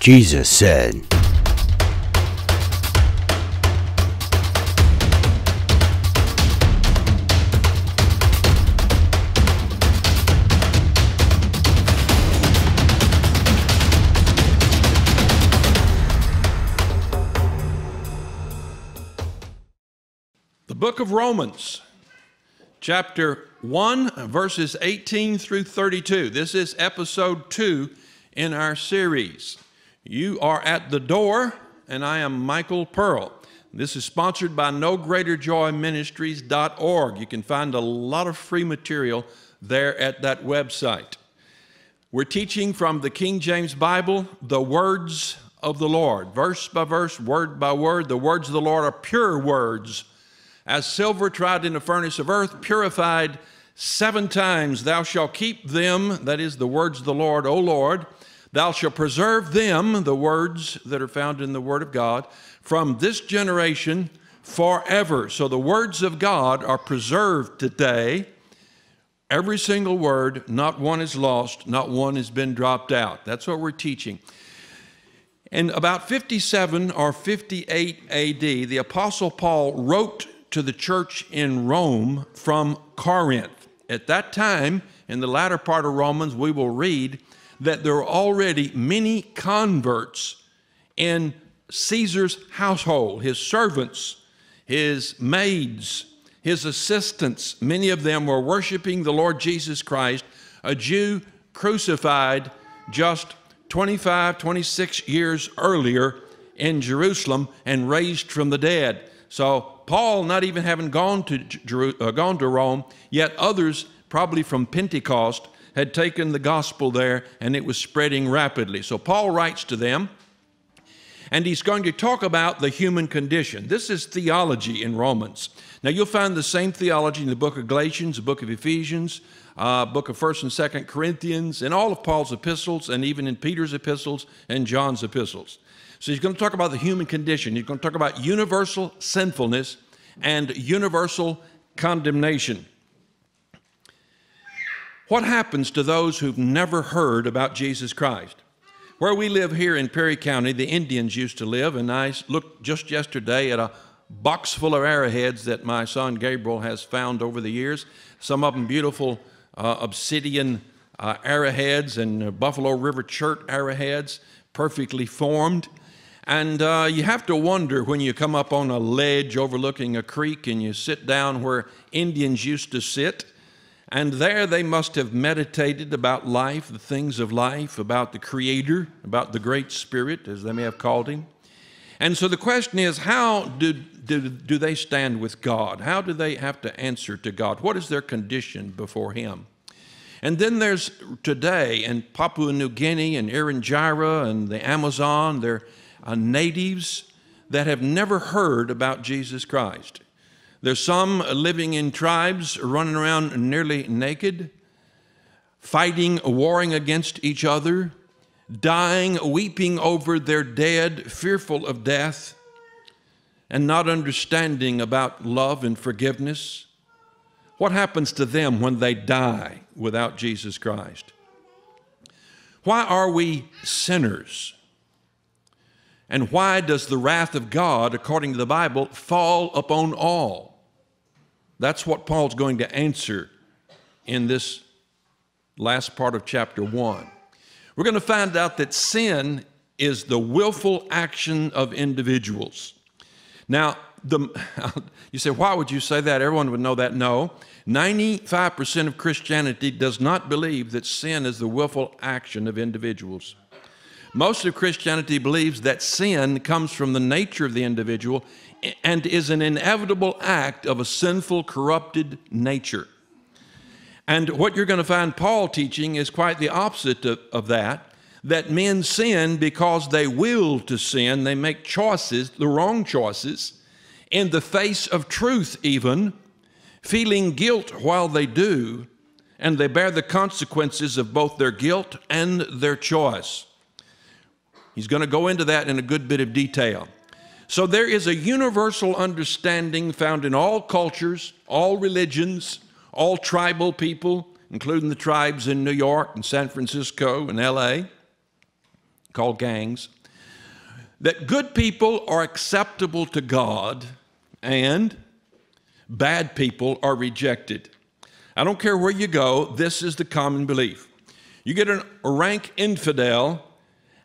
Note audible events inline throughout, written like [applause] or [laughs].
Jesus said, The book of Romans, chapter 1, verses 18 through 32. This is episode 2 in our series. You are at the door, and I am Michael Pearl. This is sponsored by NoGreaterJoyMinistries.org. You can find a lot of free material there at that website. We're teaching from the King James Bible the words of the Lord, verse by verse, word by word. The words of the Lord are pure words. As silver tried in the furnace of earth, purified seven times, thou shalt keep them, that is the words of the Lord, O Lord. Thou shalt preserve them, the words that are found in the Word of God, from this generation forever. So the words of God are preserved today. Every single word, not one is lost, not one has been dropped out. That's what we're teaching. In about 57 or 58 AD, the Apostle Paul wrote to the church in Rome from Corinth. At that time, in the latter part of Romans, we will read that there were already many converts in Caesar's household, his servants, his maids, his assistants. Many of them were worshiping the Lord Jesus Christ, a Jew crucified just 25, 26 years earlier in Jerusalem and raised from the dead. So Paul, not even having gone to, uh, gone to Rome, yet others, probably from Pentecost, had taken the gospel there and it was spreading rapidly. So Paul writes to them and he's going to talk about the human condition. This is theology in Romans. Now you'll find the same theology in the book of Galatians, the book of Ephesians, uh, book of 1st and 2nd Corinthians, in all of Paul's epistles, and even in Peter's epistles and John's epistles. So he's going to talk about the human condition. He's going to talk about universal sinfulness and universal condemnation. What happens to those who've never heard about Jesus Christ? Where we live here in Perry County, the Indians used to live, and I looked just yesterday at a box full of arrowheads that my son Gabriel has found over the years. Some of them beautiful uh, obsidian uh, arrowheads and uh, Buffalo River chert arrowheads, perfectly formed. And uh, you have to wonder when you come up on a ledge overlooking a creek and you sit down where Indians used to sit. And there they must have meditated about life, the things of life, about the Creator, about the Great Spirit, as they may have called Him. And so the question is how do, do, do they stand with God? How do they have to answer to God? What is their condition before Him? And then there's today in Papua New Guinea and Irian Jaya and the Amazon, there are uh, natives that have never heard about Jesus Christ. There's some living in tribes running around nearly naked, fighting, warring against each other, dying, weeping over their dead, fearful of death, and not understanding about love and forgiveness. What happens to them when they die without Jesus Christ? Why are we sinners? And why does the wrath of God, according to the Bible, fall upon all? That's what Paul's going to answer in this last part of chapter 1. We're going to find out that sin is the willful action of individuals. Now, the, [laughs] you say, why would you say that? Everyone would know that. No. 95% of Christianity does not believe that sin is the willful action of individuals. Most of Christianity believes that sin comes from the nature of the individual and is an inevitable act of a sinful, corrupted nature. And what you're going to find Paul teaching is quite the opposite of, of, that that men sin because they will to sin, they make choices, the wrong choices, in the face of truth, even, feeling guilt while they do, and they bear the consequences of both their guilt and their choice. He's going to go into that in a good bit of detail. So there is a universal understanding found in all cultures, all religions, all tribal people, including the tribes in New York and San Francisco and LA, called gangs, that good people are acceptable to God and bad people are rejected. I don't care where you go, this is the common belief. You get a rank infidel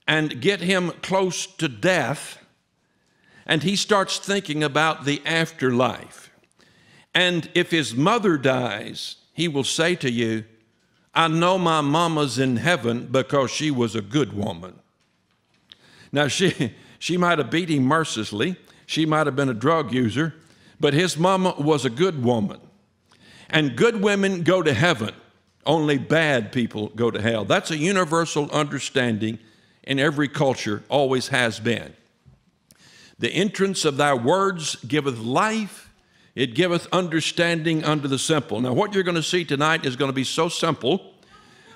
and get him close to death, and he starts thinking about the afterlife. And if his mother dies, he will say to you, I know my mama's in heaven because she was a good woman. Now, she, [laughs] she might have beat him mercilessly, she might have been a drug user, but his mama was a good woman. And good women go to heaven, only bad people go to hell. That's a universal understanding in every culture, always has been. The entrance of thy words giveth life, it giveth understanding unto the simple. Now, what you're going to see tonight is going to be so simple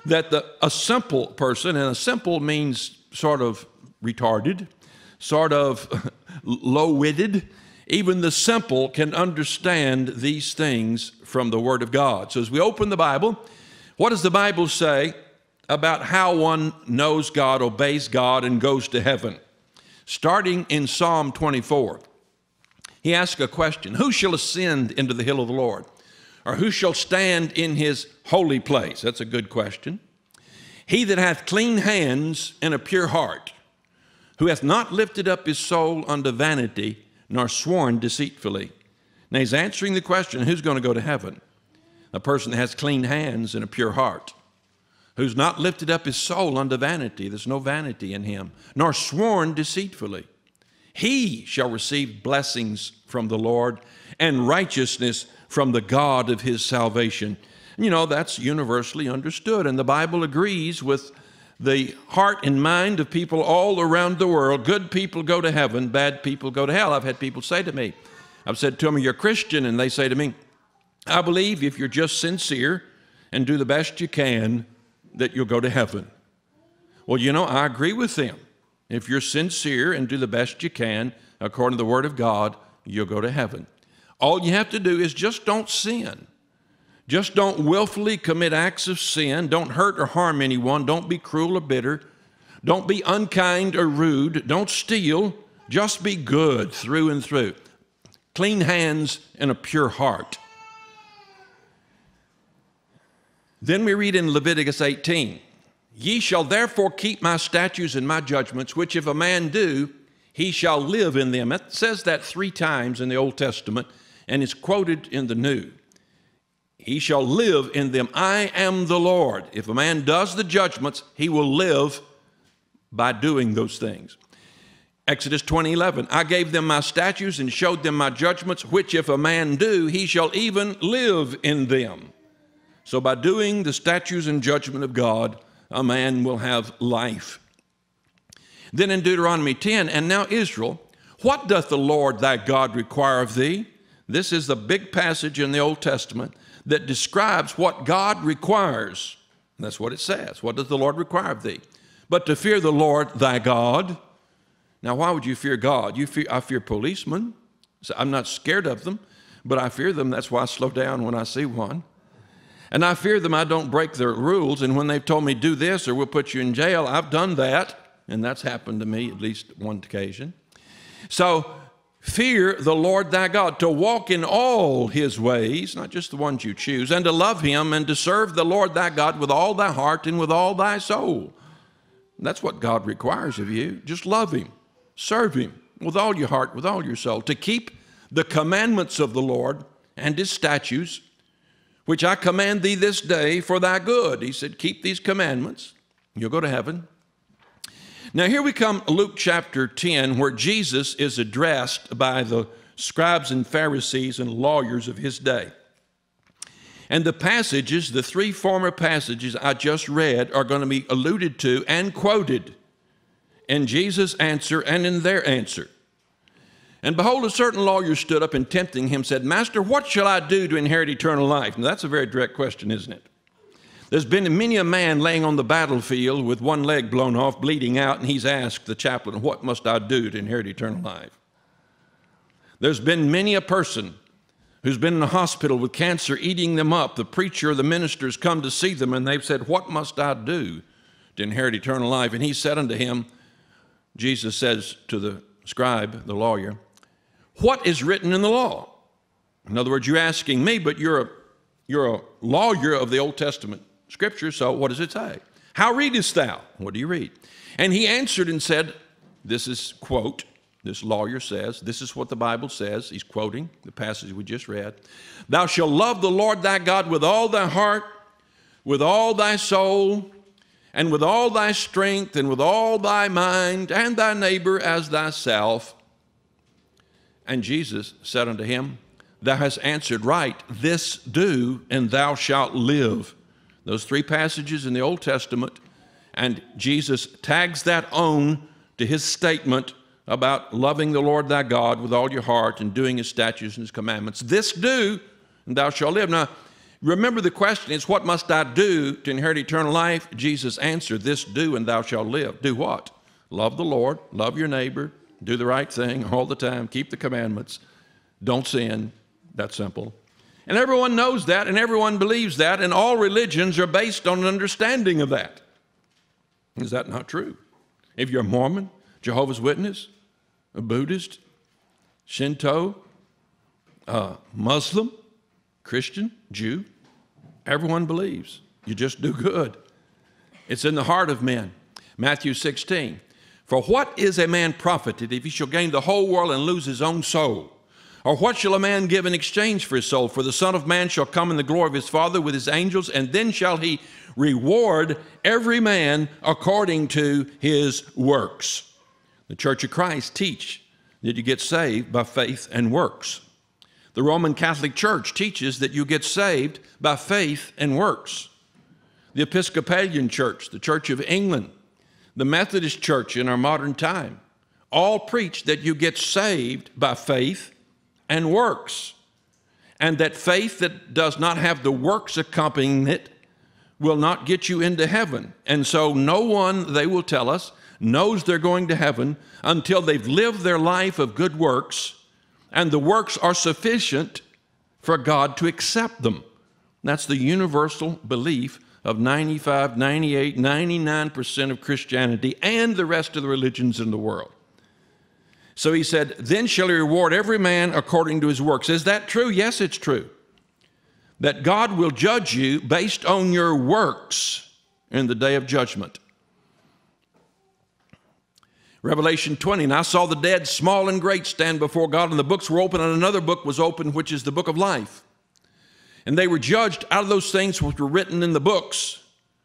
that the, a simple person, and a simple means sort of retarded, sort of [laughs] low witted, even the simple can understand these things from the Word of God. So, as we open the Bible, what does the Bible say about how one knows God, obeys God, and goes to heaven? Starting in Psalm 24, he asks a question Who shall ascend into the hill of the Lord? Or who shall stand in his holy place? That's a good question. He that hath clean hands and a pure heart, who hath not lifted up his soul unto vanity, nor sworn deceitfully. Now he's answering the question who's going to go to heaven? A person that has clean hands and a pure heart, who's not lifted up his soul unto vanity, there's no vanity in him, nor sworn deceitfully. He shall receive blessings from the Lord and righteousness from the God of his salvation. You know, that's universally understood, and the Bible agrees with the heart and mind of people all around the world. Good people go to heaven, bad people go to hell. I've had people say to me, I've said to them, You're Christian, and they say to me, I believe if you're just sincere and do the best you can, that you'll go to heaven. Well, you know, I agree with them. If you're sincere and do the best you can, according to the Word of God, you'll go to heaven. All you have to do is just don't sin. Just don't willfully commit acts of sin. Don't hurt or harm anyone. Don't be cruel or bitter. Don't be unkind or rude. Don't steal. Just be good through and through. Clean hands and a pure heart. Then we read in Leviticus 18 Ye shall therefore keep my statutes and my judgments, which if a man do, he shall live in them. It says that three times in the Old Testament, and is quoted in the New. He shall live in them. I am the Lord. If a man does the judgments, he will live by doing those things. Exodus 20, 11. I gave them my statutes and showed them my judgments, which if a man do, he shall even live in them. So by doing the statutes and judgment of God, a man will have life. Then in Deuteronomy 10, and now Israel, what doth the Lord thy God require of thee? This is the big passage in the Old Testament that describes what God requires. That's what it says. What does the Lord require of thee? But to fear the Lord thy God. Now, why would you fear God? You fear, I fear policemen. So I'm not scared of them, but I fear them. That's why I slow down when I see one. And I fear them I don't break their rules. And when they've told me, do this or we'll put you in jail, I've done that. And that's happened to me at least one occasion. So Fear the Lord thy God, to walk in all his ways, not just the ones you choose, and to love him and to serve the Lord thy God with all thy heart and with all thy soul. That's what God requires of you. Just love him, serve him with all your heart, with all your soul, to keep the commandments of the Lord and his statutes, which I command thee this day for thy good. He said, Keep these commandments, you'll go to heaven. Now, here we come, Luke chapter 10, where Jesus is addressed by the scribes and Pharisees and lawyers of his day. And the passages, the three former passages I just read, are going to be alluded to and quoted in Jesus' answer and in their answer. And behold, a certain lawyer stood up and tempting him said, Master, what shall I do to inherit eternal life? Now, that's a very direct question, isn't it? There's been many a man laying on the battlefield with one leg blown off, bleeding out, and he's asked the chaplain, What must I do to inherit eternal life? There's been many a person who's been in the hospital with cancer eating them up. The preacher or the minister's come to see them, and they've said, What must I do to inherit eternal life? And he said unto him, Jesus says to the scribe, the lawyer, What is written in the law? In other words, you're asking me, but you're a, you're a lawyer of the Old Testament scripture, so what does it say? How readest thou? What do you read? And he answered and said, This is, quote, this lawyer says, This is what the Bible says. He's quoting the passage we just read. Thou shalt love the Lord thy God with all thy heart, with all thy soul, and with all thy strength, and with all thy mind, and thy neighbor as thyself. And Jesus said unto him, Thou hast answered right, this do, and thou shalt live. Those three passages in the Old Testament, and Jesus tags that on to his statement about loving the Lord thy God with all your heart and doing his statutes and his commandments. This do, and thou shalt live. Now, remember the question is, What must I do to inherit eternal life? Jesus answered, This do, and thou shalt live. Do what? Love the Lord, love your neighbor, do the right thing all the time, keep the commandments, don't sin. That's simple. And everyone knows that, and everyone believes that, and all religions are based on an understanding of that. Is that not true? If you're a Mormon, Jehovah's Witness, a Buddhist, Shinto, a Muslim, Christian, Jew, everyone believes. You just do good. It's in the heart of men. Matthew 16. For what is a man profited if he shall gain the whole world and lose his own soul? Or what shall a man give in exchange for his soul? For the Son of Man shall come in the glory of his Father with his angels, and then shall he reward every man according to his works. The Church of Christ teach that you get saved by faith and works. The Roman Catholic Church teaches that you get saved by faith and works. The Episcopalian Church, the Church of England, the Methodist Church in our modern time, all preach that you get saved by faith and works. And that faith that does not have the works accompanying it will not get you into heaven. And so, no one, they will tell us, knows they're going to heaven until they've lived their life of good works and the works are sufficient for God to accept them. That's the universal belief of 95, 98, 99% of Christianity and the rest of the religions in the world. So he said, Then shall he reward every man according to his works. Is that true? Yes, it's true. That God will judge you based on your works in the day of judgment. Revelation 20, and I saw the dead, small and great, stand before God, and the books were open, and another book was open, which is the book of life. And they were judged out of those things which were written in the books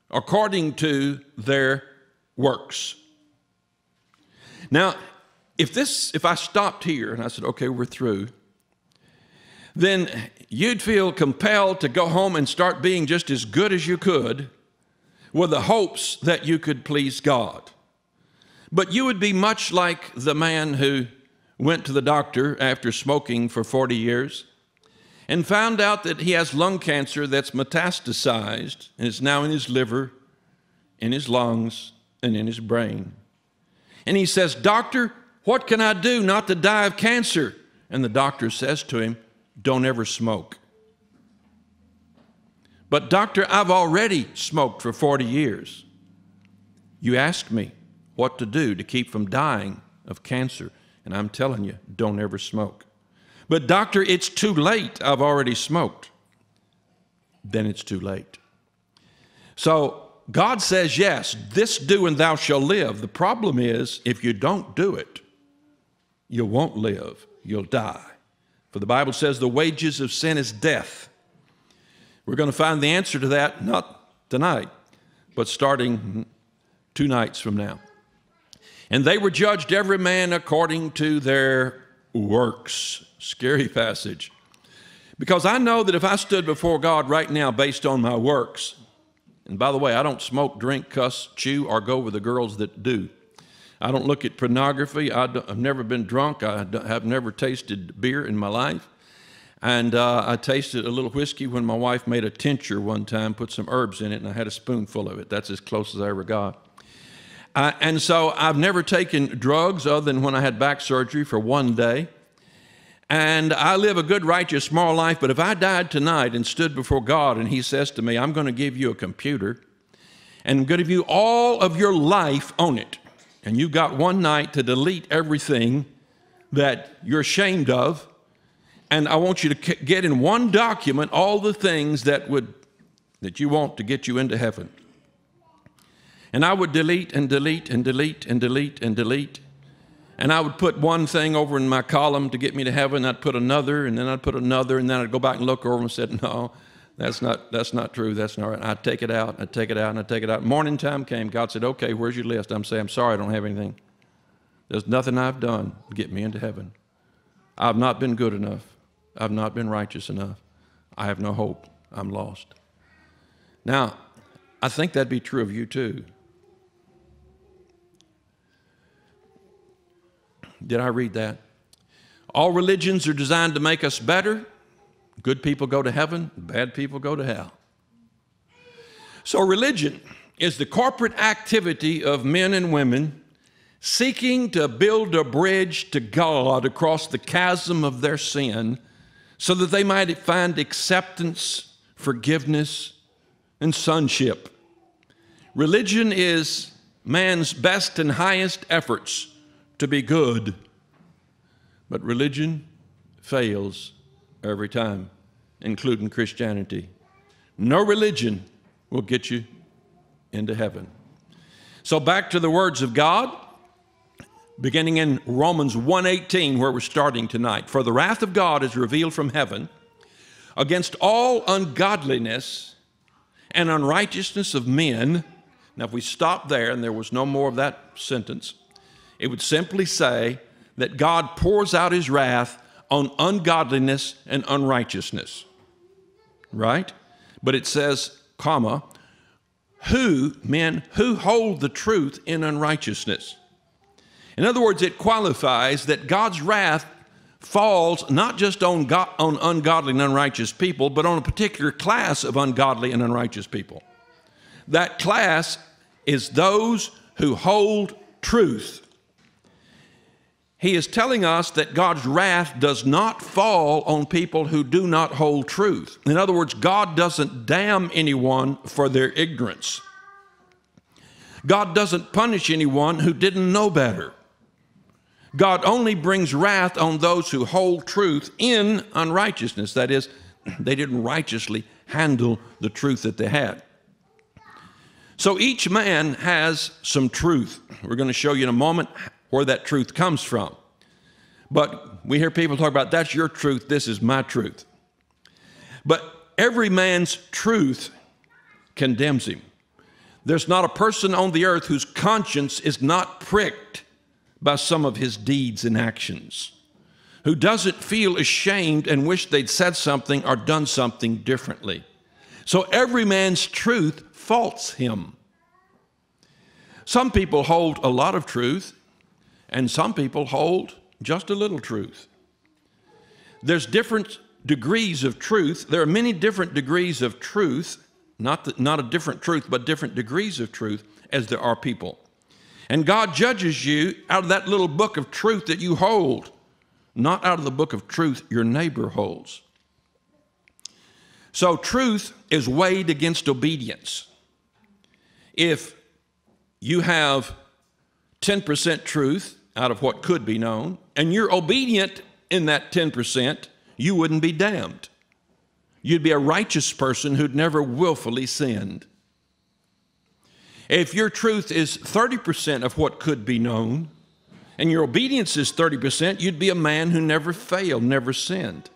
according to their works. Now, if this, if I stopped here and I said, okay, we're through, then you'd feel compelled to go home and start being just as good as you could with the hopes that you could please God. But you would be much like the man who went to the doctor after smoking for 40 years and found out that he has lung cancer that's metastasized and is now in his liver, in his lungs, and in his brain. And he says, Doctor, what can I do not to die of cancer? And the doctor says to him, Don't ever smoke. But, doctor, I've already smoked for 40 years. You asked me what to do to keep from dying of cancer, and I'm telling you, don't ever smoke. But, doctor, it's too late. I've already smoked. Then it's too late. So, God says, Yes, this do and thou shalt live. The problem is, if you don't do it, you won't live, you'll die. For the Bible says the wages of sin is death. We're going to find the answer to that not tonight, but starting two nights from now. And they were judged every man according to their works. Scary passage. Because I know that if I stood before God right now based on my works, and by the way, I don't smoke, drink, cuss, chew, or go with the girls that do. I don't look at pornography. I have never been drunk. I have never tasted beer in my life. And uh, I tasted a little whiskey when my wife made a tincture one time, put some herbs in it, and I had a spoonful of it. That's as close as I ever got. Uh, and so I've never taken drugs other than when I had back surgery for one day. And I live a good, righteous, moral life. But if I died tonight and stood before God and He says to me, I'm going to give you a computer and I'm going to give you all of your life on it, and you've got one night to delete everything that you're ashamed of, and I want you to get in one document all the things that would that you want to get you into heaven. And I would delete and delete and delete and delete and delete. And I would put one thing over in my column to get me to heaven. I'd put another, and then I'd put another, and then I'd go back and look over and said, "No, that's not that's not true. That's not right." I'd take it out. And I'd take it out, and I'd take it out. Morning time came. God said, "Okay, where's your list?" I'm saying, "I'm sorry, I don't have anything. There's nothing I've done to get me into heaven. I've not been good enough. I've not been righteous enough. I have no hope. I'm lost." Now, I think that'd be true of you too. Did I read that? All religions are designed to make us better. Good people go to heaven, bad people go to hell. So, religion is the corporate activity of men and women seeking to build a bridge to God across the chasm of their sin so that they might find acceptance, forgiveness, and sonship. Religion is man's best and highest efforts to be good. But religion fails every time, including Christianity. No religion will get you into heaven. So back to the words of God, beginning in Romans 1:18 where we're starting tonight. For the wrath of God is revealed from heaven against all ungodliness and unrighteousness of men. Now if we stop there and there was no more of that sentence, it would simply say that God pours out his wrath on ungodliness and unrighteousness. Right? But it says, comma, who, men, who hold the truth in unrighteousness. In other words, it qualifies that God's wrath falls not just on, on ungodly and unrighteous people, but on a particular class of ungodly and unrighteous people. That class is those who hold truth he is telling us that God's wrath does not fall on people who do not hold truth. In other words, God doesn't damn anyone for their ignorance. God doesn't punish anyone who didn't know better. God only brings wrath on those who hold truth in unrighteousness. That is, [clears throat] they didn't righteously handle the truth that they had. So each man has some truth. We're going to show you in a moment where that truth comes from. But we hear people talk about that's your truth, this is my truth. But every man's truth condemns him. There's not a person on the earth whose conscience is not pricked by some of his deeds and actions, who doesn't feel ashamed and wish they'd said something or done something differently. So every man's truth faults him. Some people hold a lot of truth, and some people hold just a little truth. There's different degrees of truth. There are many different degrees of truth, not, the, not a different truth, but different degrees of truth as there are people. And God judges you out of that little book of truth that you hold, not out of the book of truth your neighbor holds. So truth is weighed against obedience. If you have 10% truth out of what could be known, and you're obedient in that 10%, you wouldn't be damned. You'd be a righteous person who'd never willfully sinned. If your truth is 30% of what could be known, and your obedience is 30%, you'd be a man who never failed, never sinned.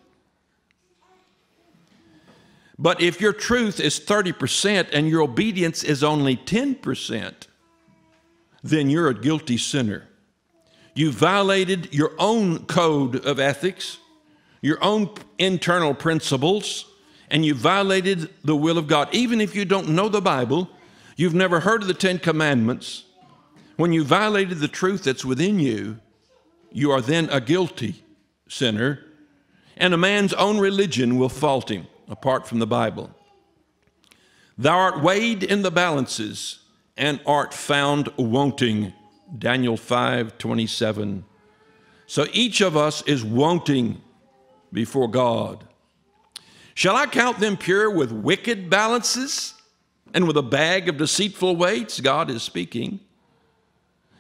But if your truth is 30% and your obedience is only 10%, then you're a guilty sinner. You violated your own code of ethics, your own internal principles, and you violated the will of God. Even if you don't know the Bible, you've never heard of the Ten Commandments, when you violated the truth that's within you, you are then a guilty sinner, and a man's own religion will fault him apart from the Bible. Thou art weighed in the balances and art found wanting. Daniel 5 27. So each of us is wanting before God. Shall I count them pure with wicked balances and with a bag of deceitful weights? God is speaking.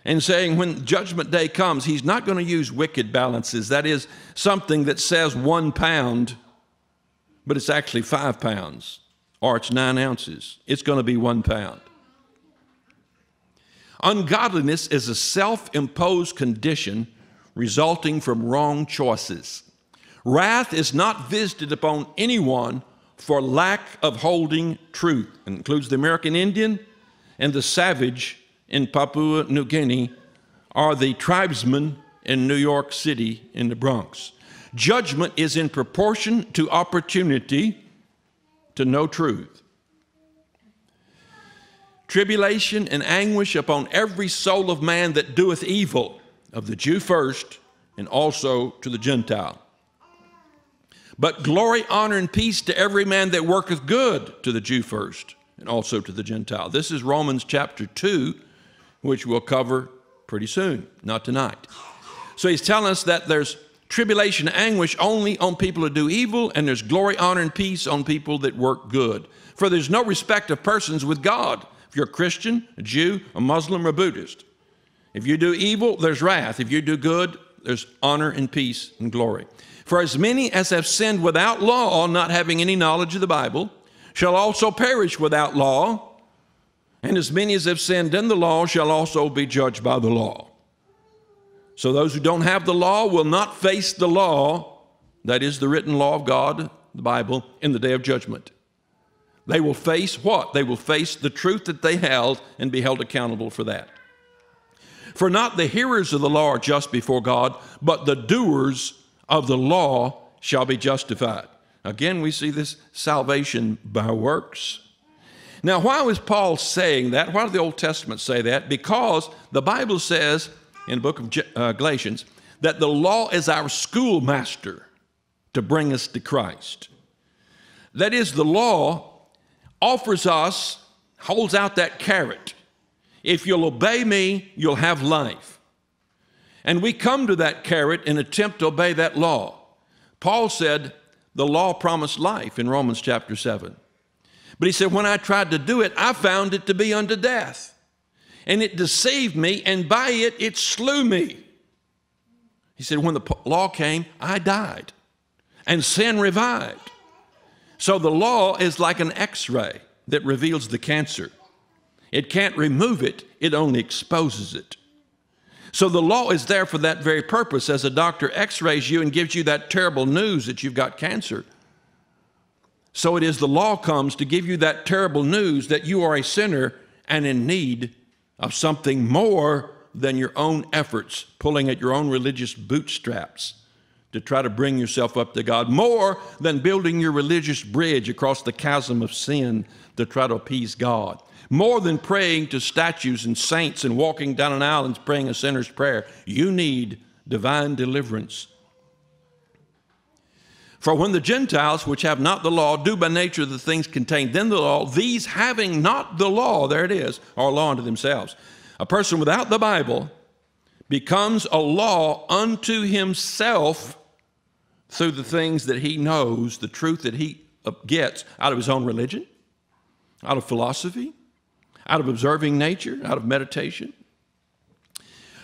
and saying when judgment day comes, he's not going to use wicked balances. That is something that says one pound, but it's actually five pounds, or it's nine ounces. It's going to be one pound. Ungodliness is a self imposed condition resulting from wrong choices. Wrath is not visited upon anyone for lack of holding truth. It includes the American Indian and the savage in Papua New Guinea or the tribesmen in New York City in the Bronx. Judgment is in proportion to opportunity to know truth. Tribulation and anguish upon every soul of man that doeth evil, of the Jew first, and also to the Gentile. But glory, honor, and peace to every man that worketh good, to the Jew first, and also to the Gentile. This is Romans chapter 2, which we'll cover pretty soon, not tonight. So he's telling us that there's tribulation, anguish only on people who do evil, and there's glory, honor, and peace on people that work good. For there's no respect of persons with God. If you're a Christian, a Jew, a Muslim, or a Buddhist, if you do evil, there's wrath. If you do good, there's honor and peace and glory. For as many as have sinned without law, not having any knowledge of the Bible, shall also perish without law. And as many as have sinned in the law shall also be judged by the law. So those who don't have the law will not face the law, that is the written law of God, the Bible, in the day of judgment. They will face what? They will face the truth that they held and be held accountable for that. For not the hearers of the law are just before God, but the doers of the law shall be justified. Again, we see this salvation by works. Now, why was Paul saying that? Why did the Old Testament say that? Because the Bible says in the book of uh, Galatians that the law is our schoolmaster to bring us to Christ. That is, the law offers us, holds out that carrot. If you'll obey me, you'll have life. And we come to that carrot and attempt to obey that law. Paul said the law promised life in Romans chapter 7. But he said, when I tried to do it, I found it to be unto death. And it deceived me, and by it, it slew me. He said, when the law came, I died, and sin revived. So the law is like an x ray that reveals the cancer. It can't remove it, it only exposes it. So the law is there for that very purpose. As a doctor x rays you and gives you that terrible news that you've got cancer, so it is the law comes to give you that terrible news that you are a sinner and in need of something more than your own efforts, pulling at your own religious bootstraps to try to bring yourself up to God, more than building your religious bridge across the chasm of sin to try to appease God more than praying to statues and saints and walking down an aisle and praying a sinner's prayer. You need divine deliverance. For when the Gentiles, which have not the law, do by nature the things contained in the law, these having not the law, there it is, are law unto themselves. A person without the Bible becomes a law unto himself through the things that he knows, the truth that he uh, gets out of his own religion, out of philosophy, out of observing nature, out of meditation,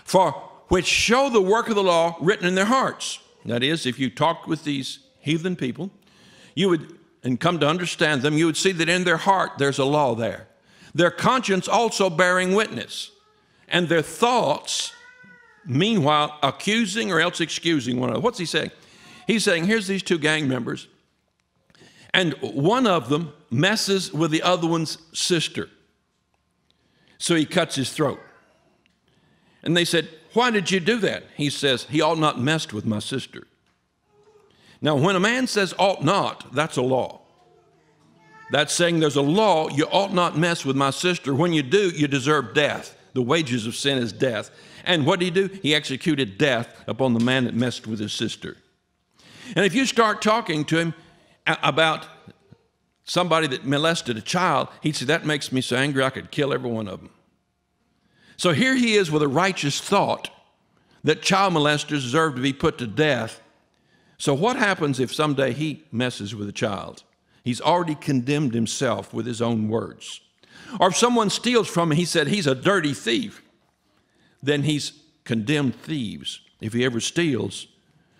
for which show the work of the law written in their hearts. That is, if you talked with these heathen people, you would, and come to understand them, you would see that in their heart there's a law there. Their conscience also bearing witness, and their thoughts, meanwhile, accusing or else excusing one another. What's he saying? He's saying, here's these two gang members, and one of them messes with the other one's sister. So he cuts his throat. And they said, Why did you do that? He says, He ought not messed with my sister. Now, when a man says ought not, that's a law. That's saying there's a law, you ought not mess with my sister. When you do, you deserve death. The wages of sin is death. And what did he do? He executed death upon the man that messed with his sister. And if you start talking to him about somebody that molested a child, he'd say, That makes me so angry I could kill every one of them. So here he is with a righteous thought that child molesters deserve to be put to death. So, what happens if someday he messes with a child? He's already condemned himself with his own words. Or if someone steals from him, he said, He's a dirty thief. then he's condemned thieves. If he ever steals,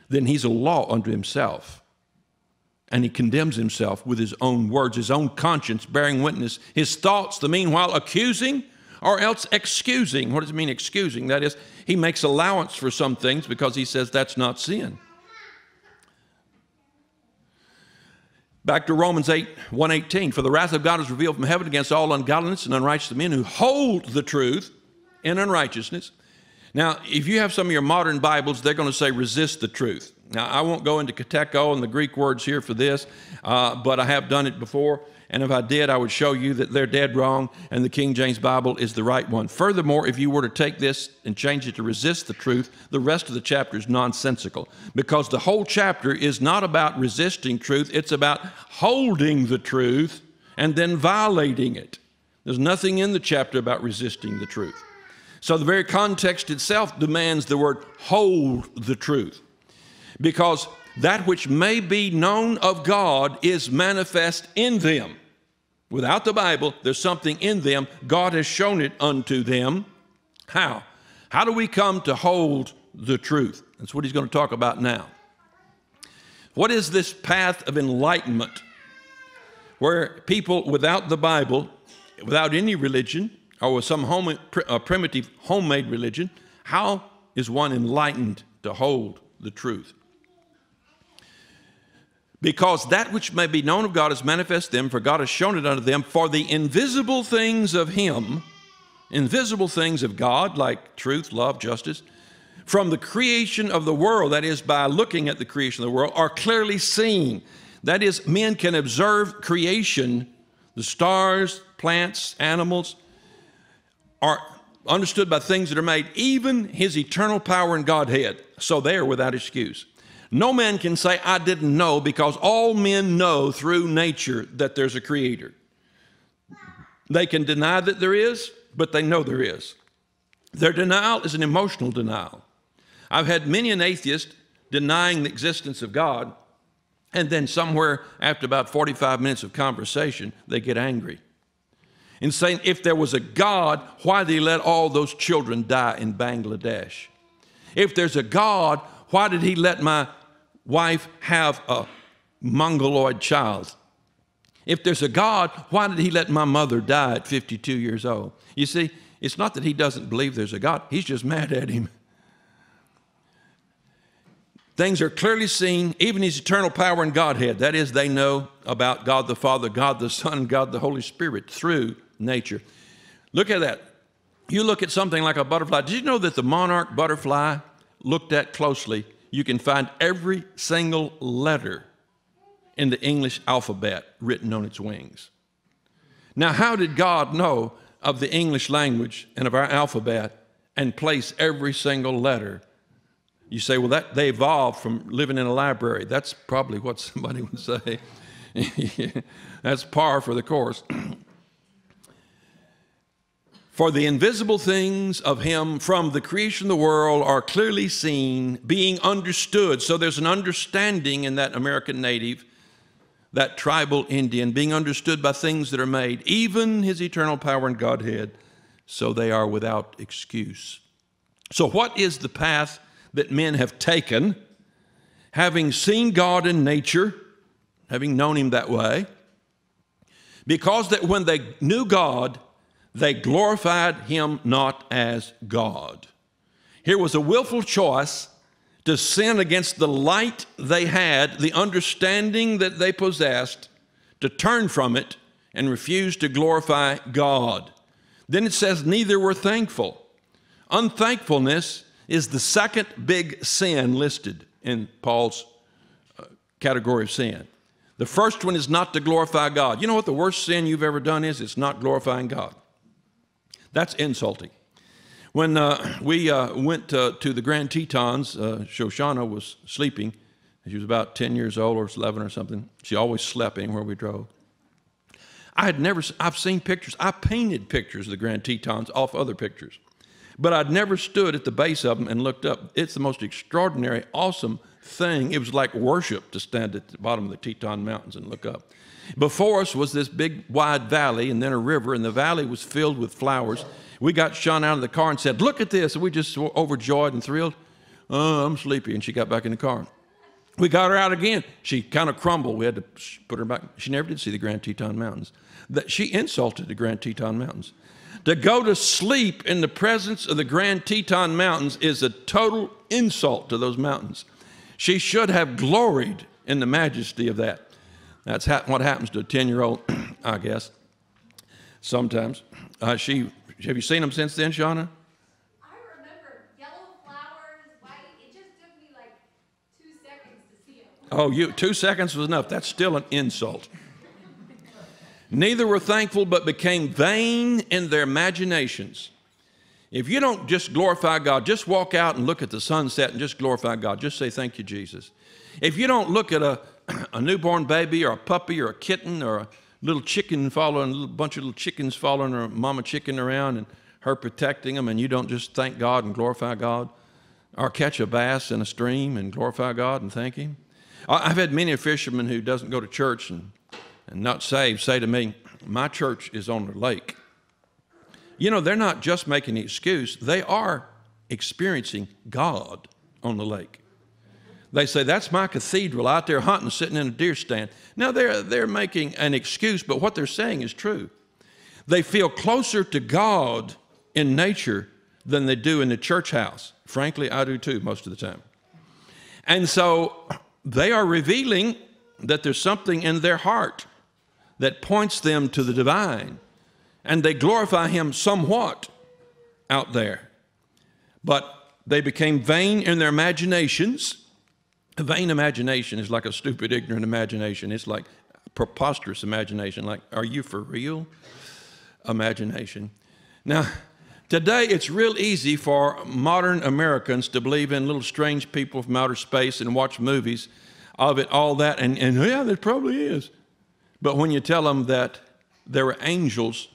then he's a law unto himself. And he condemns himself with his own words, his own conscience bearing witness, his thoughts, the meanwhile accusing or else excusing. What does it mean, excusing? That is, he makes allowance for some things because he says that's not sin. Back to Romans 8, 118. For the wrath of God is revealed from heaven against all ungodliness and unrighteous men who hold the truth in unrighteousness. Now, if you have some of your modern Bibles, they're going to say resist the truth. Now, I won't go into katecho and the Greek words here for this, uh, but I have done it before. And if I did, I would show you that they're dead wrong and the King James Bible is the right one. Furthermore, if you were to take this and change it to resist the truth, the rest of the chapter is nonsensical because the whole chapter is not about resisting truth, it's about holding the truth and then violating it. There's nothing in the chapter about resisting the truth. So the very context itself demands the word hold the truth because that which may be known of God is manifest in them. Without the Bible, there's something in them. God has shown it unto them. How? How do we come to hold the truth? That's what he's going to talk about now. What is this path of enlightenment where people without the Bible, without any religion, or with some home, uh, primitive homemade religion, how is one enlightened to hold the truth? because that which may be known of God is manifest them, for God has shown it unto them. For the invisible things of Him, invisible things of God, like truth, love, justice, from the creation of the world, that is, by looking at the creation of the world, are clearly seen. That is, men can observe creation, the stars, plants, animals, are understood by things that are made, even His eternal power and Godhead. So they are without excuse. No man can say, I didn't know, because all men know through nature that there's a creator. They can deny that there is, but they know there is. Their denial is an emotional denial. I've had many an atheist denying the existence of God, and then somewhere after about 45 minutes of conversation, they get angry and saying, if there was a God, why did he let all those children die in Bangladesh? If there's a God, why did he let my wife have a mongoloid child? If there's a God, why did he let my mother die at 52 years old? You see, it's not that he doesn't believe there's a God, he's just mad at him. Things are clearly seen, even his eternal power and Godhead. That is, they know about God the Father, God the Son, God the Holy Spirit through nature. Look at that. You look at something like a butterfly. Did you know that the monarch butterfly looked at closely, you can find every single letter in the English alphabet written on its wings. Now, how did God know of the English language and of our alphabet and place every single letter? You say, well, that they evolved from living in a library. That's probably what [laughs] somebody would say. [laughs] That's par for the course. [clears throat] For the invisible things of him from the creation of the world are clearly seen, being understood. So there's an understanding in that American native, that tribal Indian, being understood by things that are made, even his eternal power and Godhead, so they are without excuse. So, what is the path that men have taken, having seen God in nature, having known him that way? Because that when they knew God, they glorified him not as God. Here was a willful choice to sin against the light they had, the understanding that they possessed, to turn from it and refuse to glorify God. Then it says, neither were thankful. Unthankfulness is the second big sin listed in Paul's uh, category of sin. The first one is not to glorify God. You know what the worst sin you've ever done is? It's not glorifying God. That's insulting. When uh, we uh, went uh, to the Grand Tetons, uh, Shoshanna was sleeping. She was about 10 years old or 11 or something. She always slept anywhere we drove. I had never, I've seen pictures. I painted pictures of the Grand Tetons off other pictures. But I'd never stood at the base of them and looked up. It's the most extraordinary, awesome thing. It was like worship to stand at the bottom of the Teton Mountains and look up. Before us was this big wide valley and then a river, and the valley was filled with flowers. We got Sean out of the car and said, Look at this. And we just were overjoyed and thrilled. Oh, I'm sleepy. And she got back in the car. We got her out again. She kind of crumbled. We had to put her back. She never did see the Grand Teton Mountains. That she insulted the Grand Teton Mountains. To go to sleep in the presence of the Grand Teton Mountains is a total insult to those mountains. She should have gloried in the majesty of that. That's ha- what happens to a 10 year old, [clears throat] I guess, sometimes. Uh, she, have you seen them since then, Shauna? I remember yellow flowers, white. It just took me like two seconds to see them. Oh, you, two seconds was enough. That's still an insult. Neither were thankful, but became vain in their imaginations. If you don't just glorify God, just walk out and look at the sunset and just glorify God. Just say, Thank you, Jesus. If you don't look at a, a newborn baby or a puppy or a kitten or a little chicken following, a bunch of little chickens following her mama chicken around and her protecting them, and you don't just thank God and glorify God, or catch a bass in a stream and glorify God and thank Him. I've had many a fisherman who doesn't go to church and, and not saved say to me, My church is on the lake. You know, they're not just making an excuse, they are experiencing God on the lake. They say, That's my cathedral out there hunting, sitting in a deer stand. Now, they're, they're making an excuse, but what they're saying is true. They feel closer to God in nature than they do in the church house. Frankly, I do too, most of the time. And so they are revealing that there's something in their heart that points them to the divine, and they glorify Him somewhat out there. But they became vain in their imaginations. A vain imagination is like a stupid, ignorant imagination. It's like preposterous imagination, like, are you for real? Imagination. Now, today it's real easy for modern Americans to believe in little strange people from outer space and watch movies of it, all that, and, and yeah, there probably is. But when you tell them that there were angels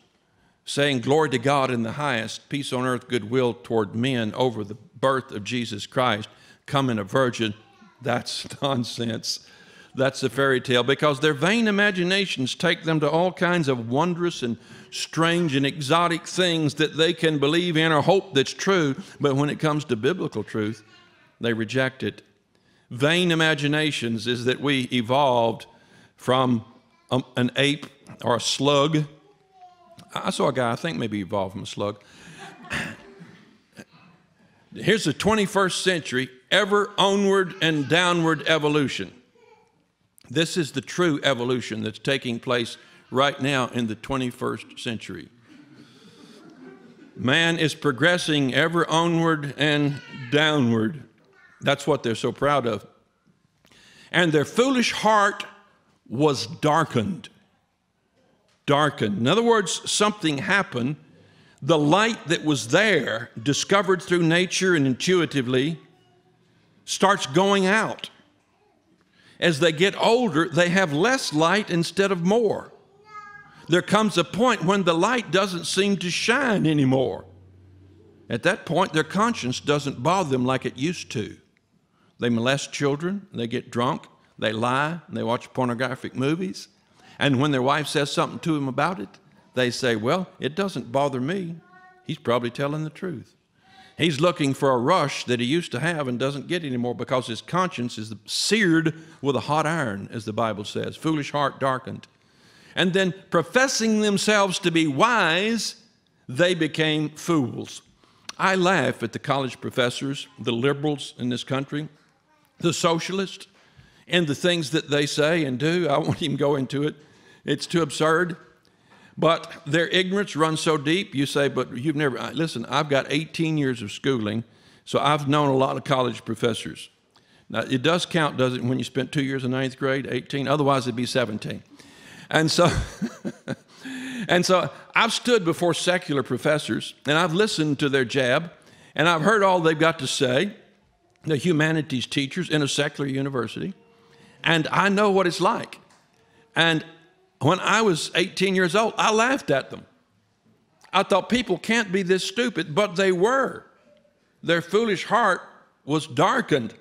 saying, Glory to God in the highest, peace on earth, goodwill toward men over the birth of Jesus Christ, coming a virgin, that's [laughs] nonsense. That's a fairy tale because their vain imaginations take them to all kinds of wondrous and strange and exotic things that they can believe in or hope that's true, but when it comes to biblical truth, they reject it. Vain imaginations is that we evolved from um, an ape or a slug. I saw a guy, I think maybe evolved from a slug. [clears throat] Here's the 21st century, ever onward and downward evolution. This is the true evolution that's taking place right now in the 21st century. Man is progressing ever onward and downward. That's what they're so proud of. And their foolish heart was darkened. Darkened. In other words, something happened. The light that was there, discovered through nature and intuitively, starts going out. As they get older, they have less light instead of more. There comes a point when the light doesn't seem to shine anymore. At that point, their conscience doesn't bother them like it used to. They molest children, they get drunk, they lie, they watch pornographic movies. And when their wife says something to them about it, they say, Well, it doesn't bother me. He's probably telling the truth. He's looking for a rush that he used to have and doesn't get anymore because his conscience is seared with a hot iron, as the Bible says, foolish heart darkened. And then, professing themselves to be wise, they became fools. I laugh at the college professors, the liberals in this country, the socialists, and the things that they say and do. I won't even go into it, it's too absurd. But their ignorance runs so deep, you say, but you've never, listen, I've got 18 years of schooling, so I've known a lot of college professors. Now, it does count, does it, when you spent two years in ninth grade, 18? Otherwise, it'd be 17. And so, [laughs] and so I've stood before secular professors and I've listened to their jab and I've heard all they've got to say, the humanities teachers in a secular university, and I know what it's like. And when I was 18 years old, I laughed at them. I thought people can't be this stupid, but they were. Their foolish heart was darkened.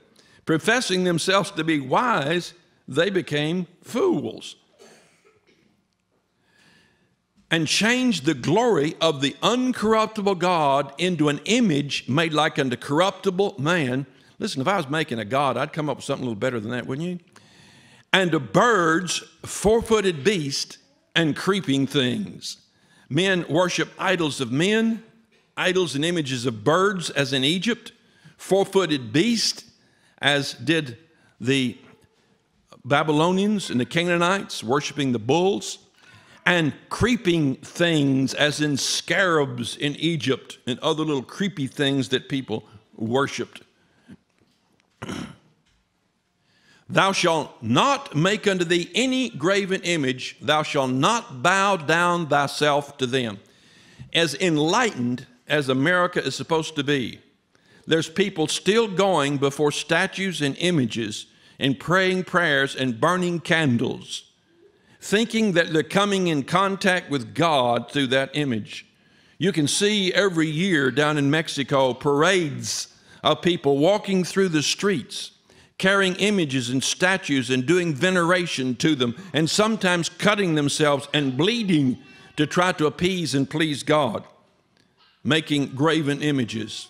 Professing themselves to be wise, they became fools. and changed the glory of the uncorruptible God into an image made like unto corruptible man. Listen, if I was making a God, I'd come up with something a little better than that, wouldn't you? And to birds, four footed beasts, and creeping things. Men worship idols of men, idols and images of birds, as in Egypt, four footed beasts, as did the Babylonians and the Canaanites, worshiping the bulls, and creeping things, as in scarabs in Egypt, and other little creepy things that people worshiped. [clears throat] Thou shalt not make unto thee any graven image, thou shalt not bow down thyself to them. As enlightened as America is supposed to be, there's people still going before statues and images and praying prayers and burning candles, thinking that they're coming in contact with God through that image. You can see every year down in Mexico parades of people walking through the streets carrying images and statues and doing veneration to them, and sometimes cutting themselves and bleeding to try to appease and please God, making graven images.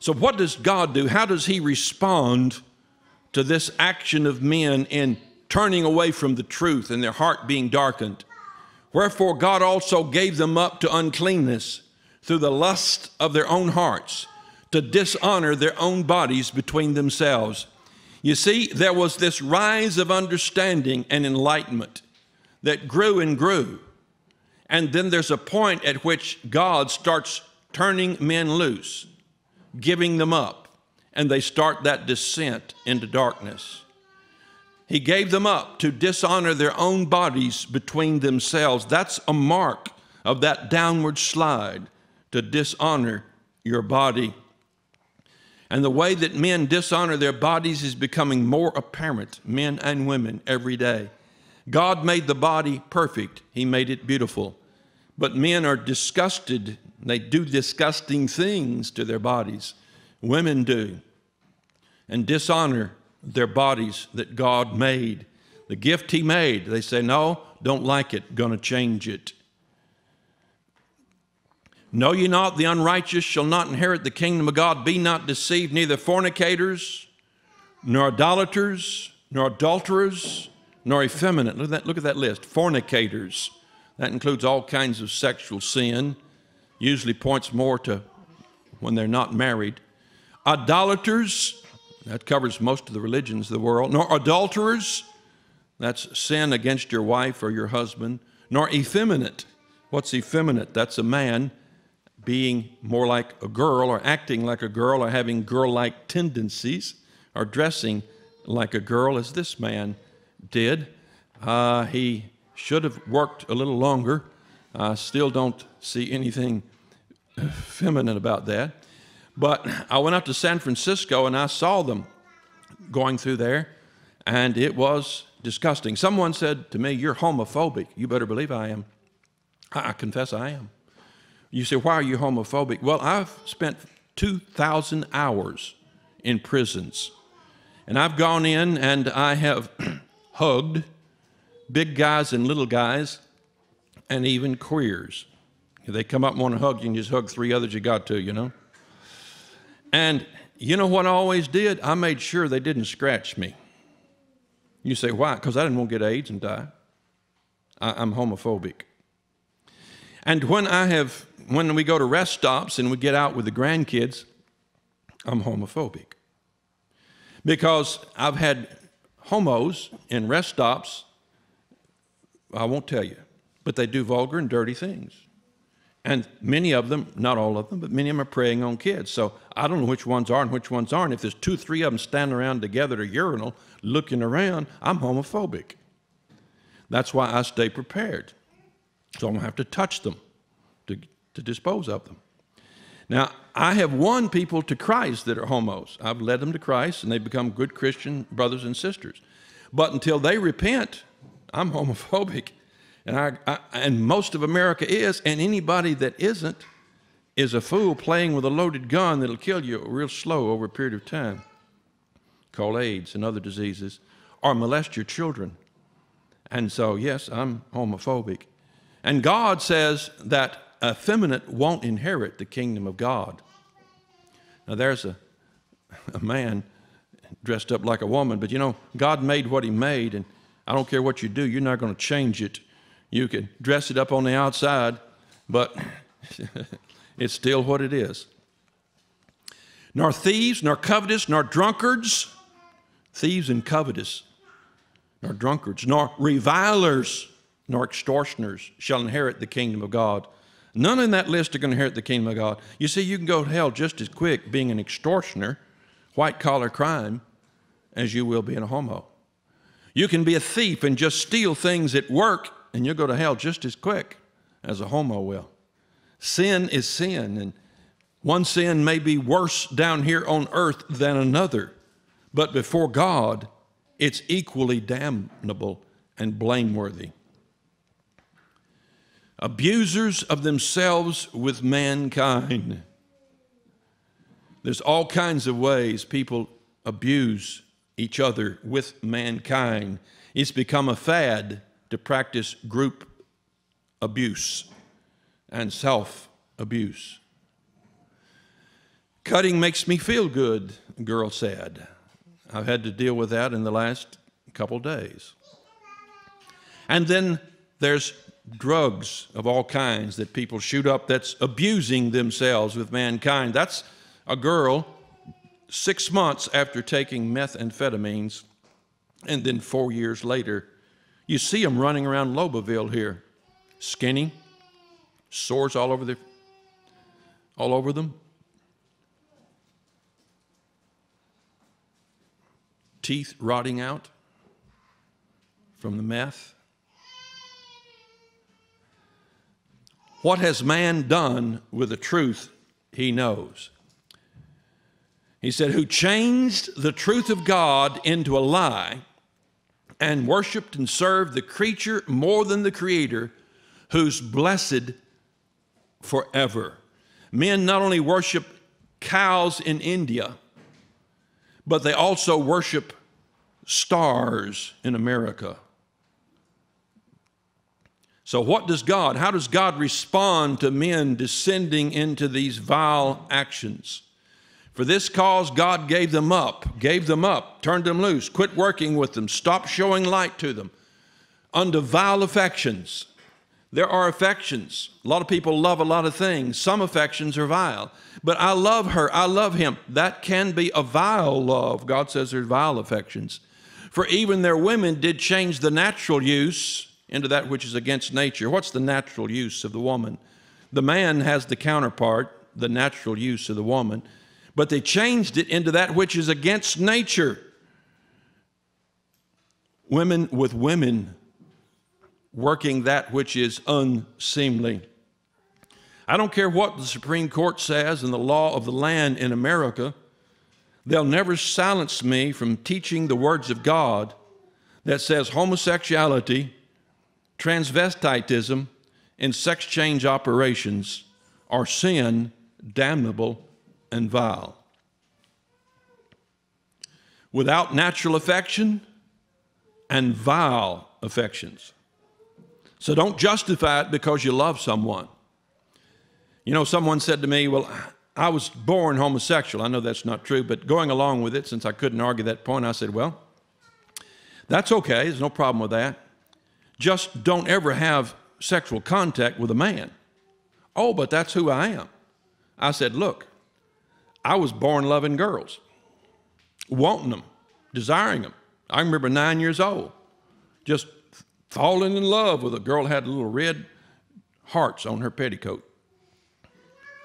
So, what does God do? How does He respond to this action of men in turning away from the truth and their heart being darkened? Wherefore, God also gave them up to uncleanness through the lust of their own hearts to dishonor their own bodies between themselves. You see, there was this rise of understanding and enlightenment that grew and grew. And then there's a point at which God starts turning men loose, giving them up, and they start that descent into darkness. He gave them up to dishonor their own bodies between themselves. That's a mark of that downward slide to dishonor your body and the way that men dishonor their bodies is becoming more apparent, men and women, every day. God made the body perfect, He made it beautiful. But men are disgusted, they do disgusting things to their bodies. Women do, and dishonor their bodies that God made. The gift He made, they say, No, don't like it, gonna change it. Know ye not the unrighteous shall not inherit the kingdom of God? Be not deceived, neither fornicators, nor idolaters, nor adulterers, nor effeminate. Look at that, look at that list. Fornicators. That includes all kinds of sexual sin, usually points more to when they're not married. Idolaters, that covers most of the religions of the world. Nor adulterers, that's sin against your wife or your husband. Nor effeminate. What's effeminate? That's a man being more like a girl or acting like a girl or having girl like tendencies or dressing like a girl as this man did. Uh, he should have worked a little longer. I still don't see anything feminine about that. But I went up to San Francisco and I saw them going through there, and it was disgusting. Someone said to me, You're homophobic. You better believe I am. I confess I am. You say, why are you homophobic? Well, I've spent 2,000 hours in prisons. And I've gone in and I have [clears throat] hugged big guys and little guys and even queers. They come up and want to hug you, and just hug three others you got to, you know? And you know what I always did? I made sure they didn't scratch me. You say, why? Because I didn't want to get AIDS and die. I, am homophobic. And when I have when we go to rest stops and we get out with the grandkids, I'm homophobic. Because I've had homos in rest stops, I won't tell you, but they do vulgar and dirty things. And many of them, not all of them, but many of them are preying on kids. So I don't know which ones are and which ones aren't. If there's two, three of them standing around together at a urinal looking around, I'm homophobic. That's why I stay prepared. So I don't have to touch them to dispose of them. Now, I have won people to Christ that are homos. I've led them to Christ and they've become good Christian brothers and sisters. But until they repent, I'm homophobic. And, I, I, and most of America is, and anybody that isn't is a fool playing with a loaded gun that'll kill you real slow over a period of time, called AIDS and other diseases, or molest your children. And so, yes, I'm homophobic. And God says that effeminate won't inherit the kingdom of God. Now, there's a, a man dressed up like a woman, but you know, God made what He made, and I don't care what you do, you're not going to change it. You can dress it up on the outside, but [laughs] it's still what it is. Nor thieves, nor covetous, nor drunkards, thieves and covetous, nor drunkards, nor revilers, nor extortioners shall inherit the kingdom of God. None in that list are going to inherit the kingdom of God. You see, you can go to hell just as quick being an extortioner, white collar crime, as you will being a homo. You can be a thief and just steal things at work, and you'll go to hell just as quick as a homo will. Sin is sin, and one sin may be worse down here on earth than another, but before God, it's equally damnable and blameworthy. Abusers of themselves with mankind. There's all kinds of ways people abuse each other with mankind. It's become a fad to practice group abuse and self abuse. Cutting makes me feel good, girl said. I've had to deal with that in the last couple days. And then there's drugs of all kinds that people shoot up that's abusing themselves with mankind. That's a girl six months after taking methamphetamines, and then four years later, you see them running around Lobelville here, skinny, sores all over their, all over them. Teeth rotting out from the meth. What has man done with the truth he knows? He said, Who changed the truth of God into a lie and worshiped and served the creature more than the creator, who's blessed forever. Men not only worship cows in India, but they also worship stars in America. So, what does God, how does God respond to men descending into these vile actions? For this cause, God gave them up, gave them up, turned them loose, quit working with them, stopped showing light to them, unto vile affections. There are affections. A lot of people love a lot of things. Some affections are vile. But I love her. I love him. That can be a vile love. God says there's vile affections. For even their women did change the natural use into that which is against nature. What's the natural use of the woman? The man has the counterpart, the natural use of the woman, but they changed it into that which is against nature. Women with women working that which is unseemly. I don't care what the Supreme Court says and the law of the land in America, they'll never silence me from teaching the words of God that says homosexuality, transvestitism, and sex change operations are sin, damnable, and vile. Without natural affection and vile affections. So don't justify it because you love someone. You know, someone said to me, Well, I was born homosexual. I know that's not true, but going along with it, since I couldn't argue that point, I said, Well, that's okay. There's no problem with that. Just don't ever have sexual contact with a man. Oh, but that's who I am. I said, Look, I was born loving girls, wanting them, desiring them. I remember nine years old, just falling in love with a girl that had little red hearts on her petticoat.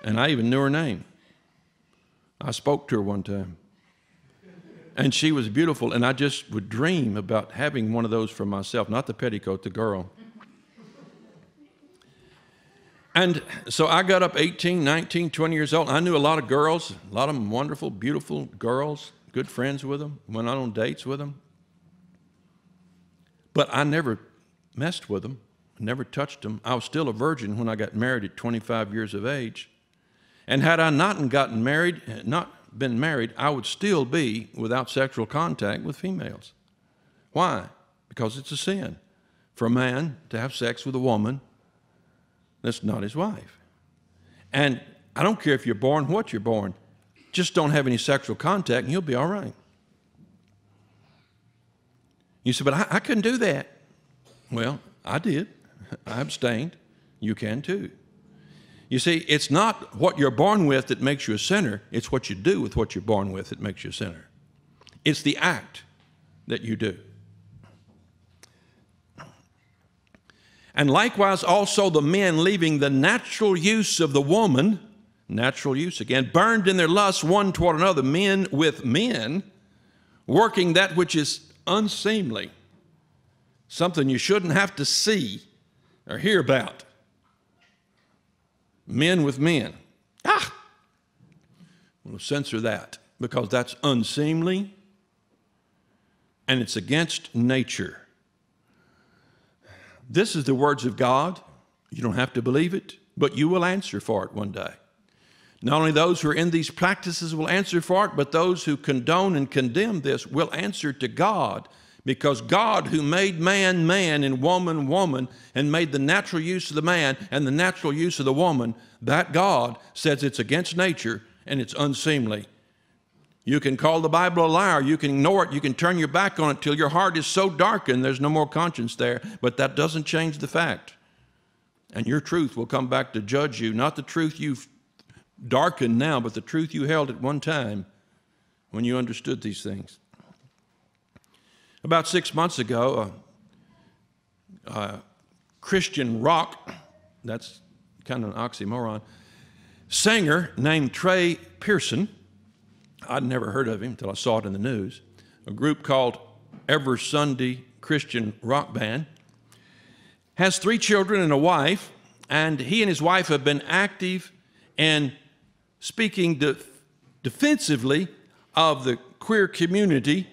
And I even knew her name. I spoke to her one time. And she was beautiful, and I just would dream about having one of those for myself, not the petticoat, the girl. And so I got up 18, 19, 20 years old. I knew a lot of girls, a lot of wonderful, beautiful girls, good friends with them, went out on dates with them. But I never messed with them, never touched them. I was still a virgin when I got married at 25 years of age. And had I not gotten married, not been married, I would still be without sexual contact with females. Why? Because it's a sin for a man to have sex with a woman that's not his wife. And I don't care if you're born, what you're born, just don't have any sexual contact and you'll be all right. You say, but I, I couldn't do that. Well, I did. [laughs] I abstained. You can too. You see, it's not what you're born with that makes you a sinner, it's what you do with what you're born with that makes you a sinner. It's the act that you do. And likewise, also the men leaving the natural use of the woman, natural use again, burned in their lust one toward another, men with men, working that which is unseemly, something you shouldn't have to see or hear about. Men with men. Ah! We'll censor that because that's unseemly and it's against nature. This is the words of God. You don't have to believe it, but you will answer for it one day. Not only those who are in these practices will answer for it, but those who condone and condemn this will answer to God because God, who made man man and woman woman, and made the natural use of the man and the natural use of the woman, that God says it's against nature and it's unseemly. You can call the Bible a liar. You can ignore it. You can turn your back on it till your heart is so darkened there's no more conscience there. But that doesn't change the fact. And your truth will come back to judge you, not the truth you've darkened now, but the truth you held at one time when you understood these things. About six months ago, a, a Christian rock, that's kind of an oxymoron, singer named Trey Pearson I'd never heard of him until I saw it in the news. A group called Everyday Sunday Christian Rock Band has three children and a wife, and he and his wife have been active in speaking de- defensively of the queer community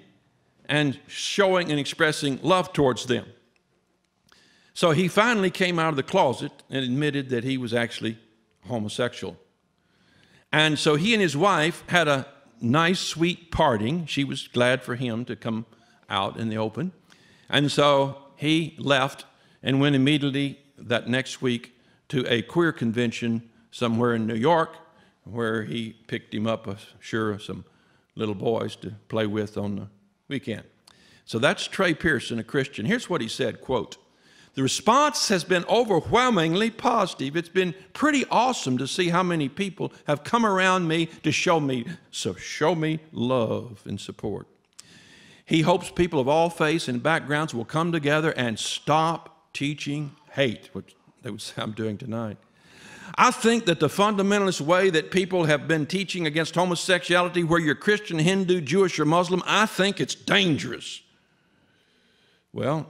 and showing and expressing love towards them. So he finally came out of the closet and admitted that he was actually homosexual. And so he and his wife had a nice, sweet parting. She was glad for him to come out in the open. And so he left and went immediately that next week to a queer convention somewhere in New York where he picked him up, sure, some little boys to play with on the weekend. So that's Trey Pearson, a Christian. Here's what he said, quote, the response has been overwhelmingly positive. It's been pretty awesome to see how many people have come around me to show me, so show me love and support. He hopes people of all faiths and backgrounds will come together and stop teaching hate, which they would say I'm doing tonight. I think that the fundamentalist way that people have been teaching against homosexuality, where you're Christian, Hindu, Jewish, or Muslim, I think it's dangerous. Well,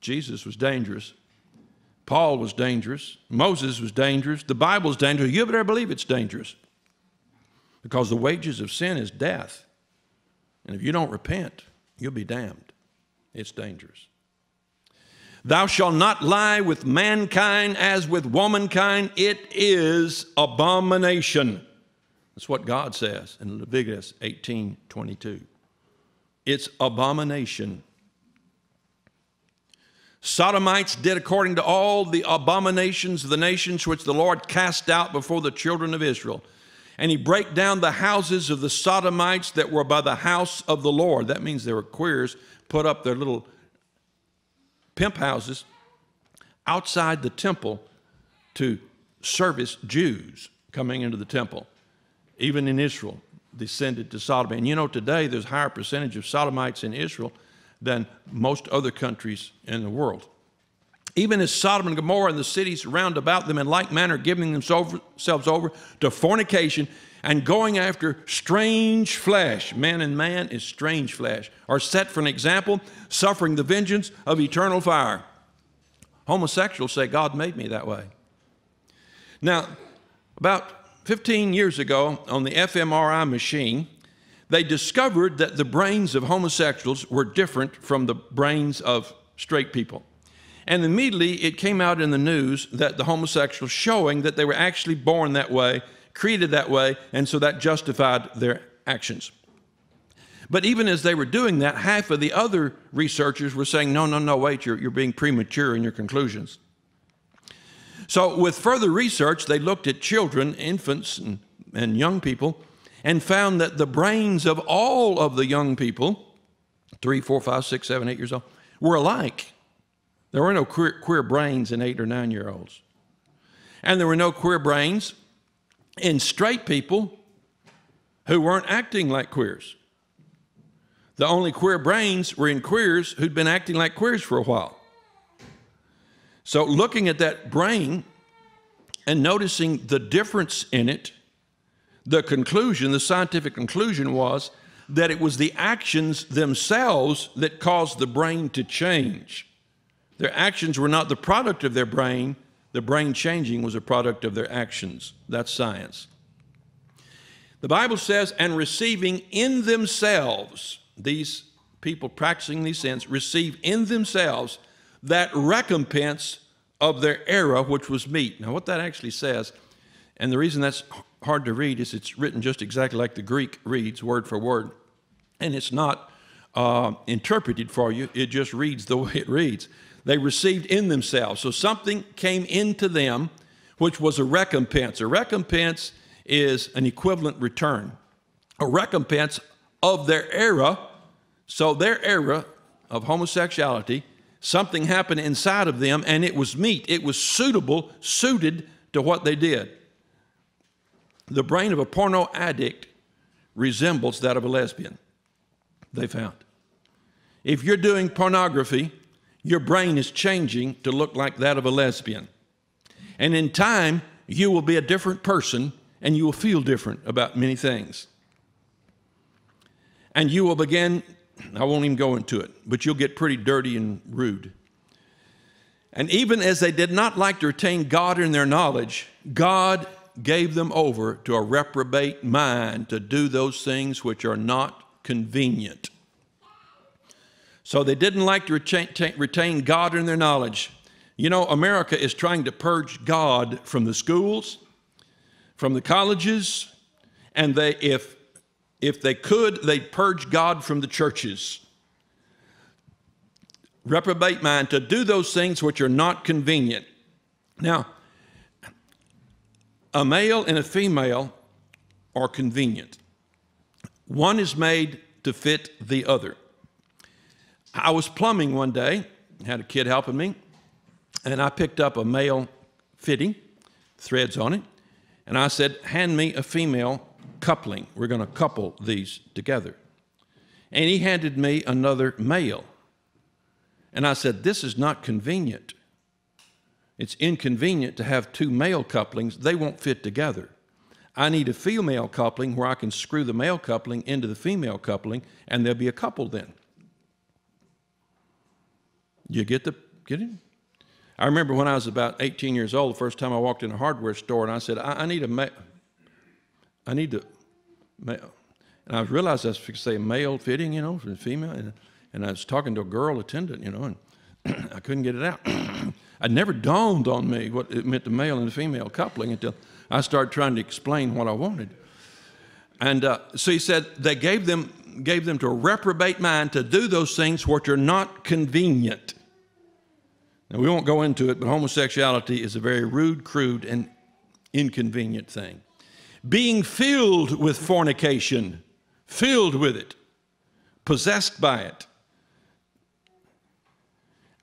Jesus was dangerous. Paul was dangerous. Moses was dangerous. The Bible is dangerous. You better believe it's dangerous. Because the wages of sin is death. And if you don't repent, you'll be damned. It's dangerous. Thou shalt not lie with mankind as with womankind. It is abomination. That's what God says in Leviticus 18 22. It's abomination. Sodomites did according to all the abominations of the nations which the Lord cast out before the children of Israel. And he brake down the houses of the Sodomites that were by the house of the Lord. That means they were queers, put up their little pimp houses outside the temple to service Jews coming into the temple. Even in Israel, descended to Sodom. And you know, today there's a higher percentage of Sodomites in Israel than most other countries in the world. Even as Sodom and Gomorrah and the cities round about them in like manner giving themselves over to fornication and going after strange flesh, man and man is strange flesh, are set for an example, suffering the vengeance of eternal fire. Homosexuals say, God made me that way. Now, about 15 years ago on the fMRI machine, they discovered that the brains of homosexuals were different from the brains of straight people. And immediately it came out in the news that the homosexuals showing that they were actually born that way, created that way, and so that justified their actions. But even as they were doing that, half of the other researchers were saying, no, no, no, wait, you're, you're being premature in your conclusions. So, with further research, they looked at children, infants, and, and young people, and found that the brains of all of the young people, three, four, five, six, seven, eight years old, were alike. There were no queer, queer brains in eight or nine year olds. And there were no queer brains in straight people who weren't acting like queers. The only queer brains were in queers who'd been acting like queers for a while. So, looking at that brain and noticing the difference in it, the conclusion, the scientific conclusion was that it was the actions themselves that caused the brain to change. Their actions were not the product of their brain, the brain changing was a product of their actions. That's science. The Bible says, and receiving in themselves, these people practicing these sins receive in themselves that recompense of their error, which was meet. Now, what that actually says, and the reason that's hard to read is it's written just exactly like the Greek reads, word for word, and it's not uh, interpreted for you, it just reads the [laughs] way it reads. They received in themselves. So something came into them, which was a recompense. A recompense is an equivalent return, a recompense of their era. So their era of homosexuality Something happened inside of them and it was meet. It was suitable, suited to what they did. The brain of a porno addict resembles that of a lesbian, they found. If you're doing pornography, your brain is changing to look like that of a lesbian. And in time, you will be a different person and you will feel different about many things. And you will begin I won't even go into it, but you'll get pretty dirty and rude. And even as they did not like to retain God in their knowledge, God gave them over to a reprobate mind to do those things which are not convenient. So they didn't like to retain, God in their knowledge. You know, America is trying to purge God from the schools, from the colleges, and they, if if they could, they'd purge God from the churches. Reprobate mind to do those things which are not convenient. Now, a male and a female are convenient. One is made to fit the other. I was plumbing one day, had a kid helping me, and I picked up a male fitting, threads on it, and I said, Hand me a female coupling. We're going to couple these together. And he handed me another male. And I said, This is not convenient. It's inconvenient to have two male couplings, they won't fit together. I need a female coupling where I can screw the male coupling into the female coupling, and there'll be a couple then. You get the get it? I remember when I was about 18 years old, the first time I walked in a hardware store, and I said, I, I need a ma- I need to, and I realized I was to say male fitting, you know, for the female, and, and I was talking to a girl attendant, you know, and [clears throat] I couldn't get it out. [clears throat] it never dawned on me what it meant the male and the female coupling until I started trying to explain what I wanted. And uh, so he said they gave them gave them to a reprobate mind to do those things which are not convenient. Now we won't go into it, but homosexuality is a very rude, crude, and inconvenient thing being filled with fornication, filled with it, possessed by it.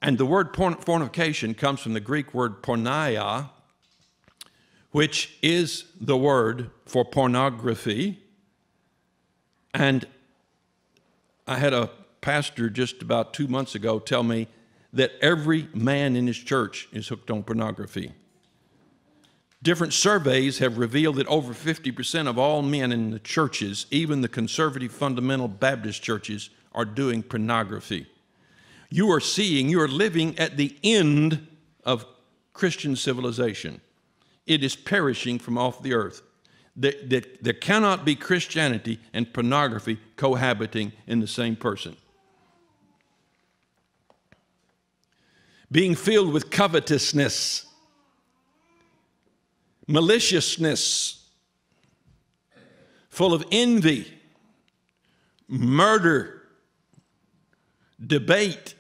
And the word fornication comes from the Greek word porneia, which is the word for pornography. And I had a pastor just about two months ago tell me that every man in his church is hooked on pornography. Different surveys have revealed that over 50% of all men in the churches, even the conservative fundamental Baptist churches, are doing pornography. You are seeing, you are living at the end of Christian civilization. It is perishing from off the earth. There, cannot be Christianity and pornography cohabiting in the same person. Being filled with covetousness maliciousness, full of envy, murder, debate,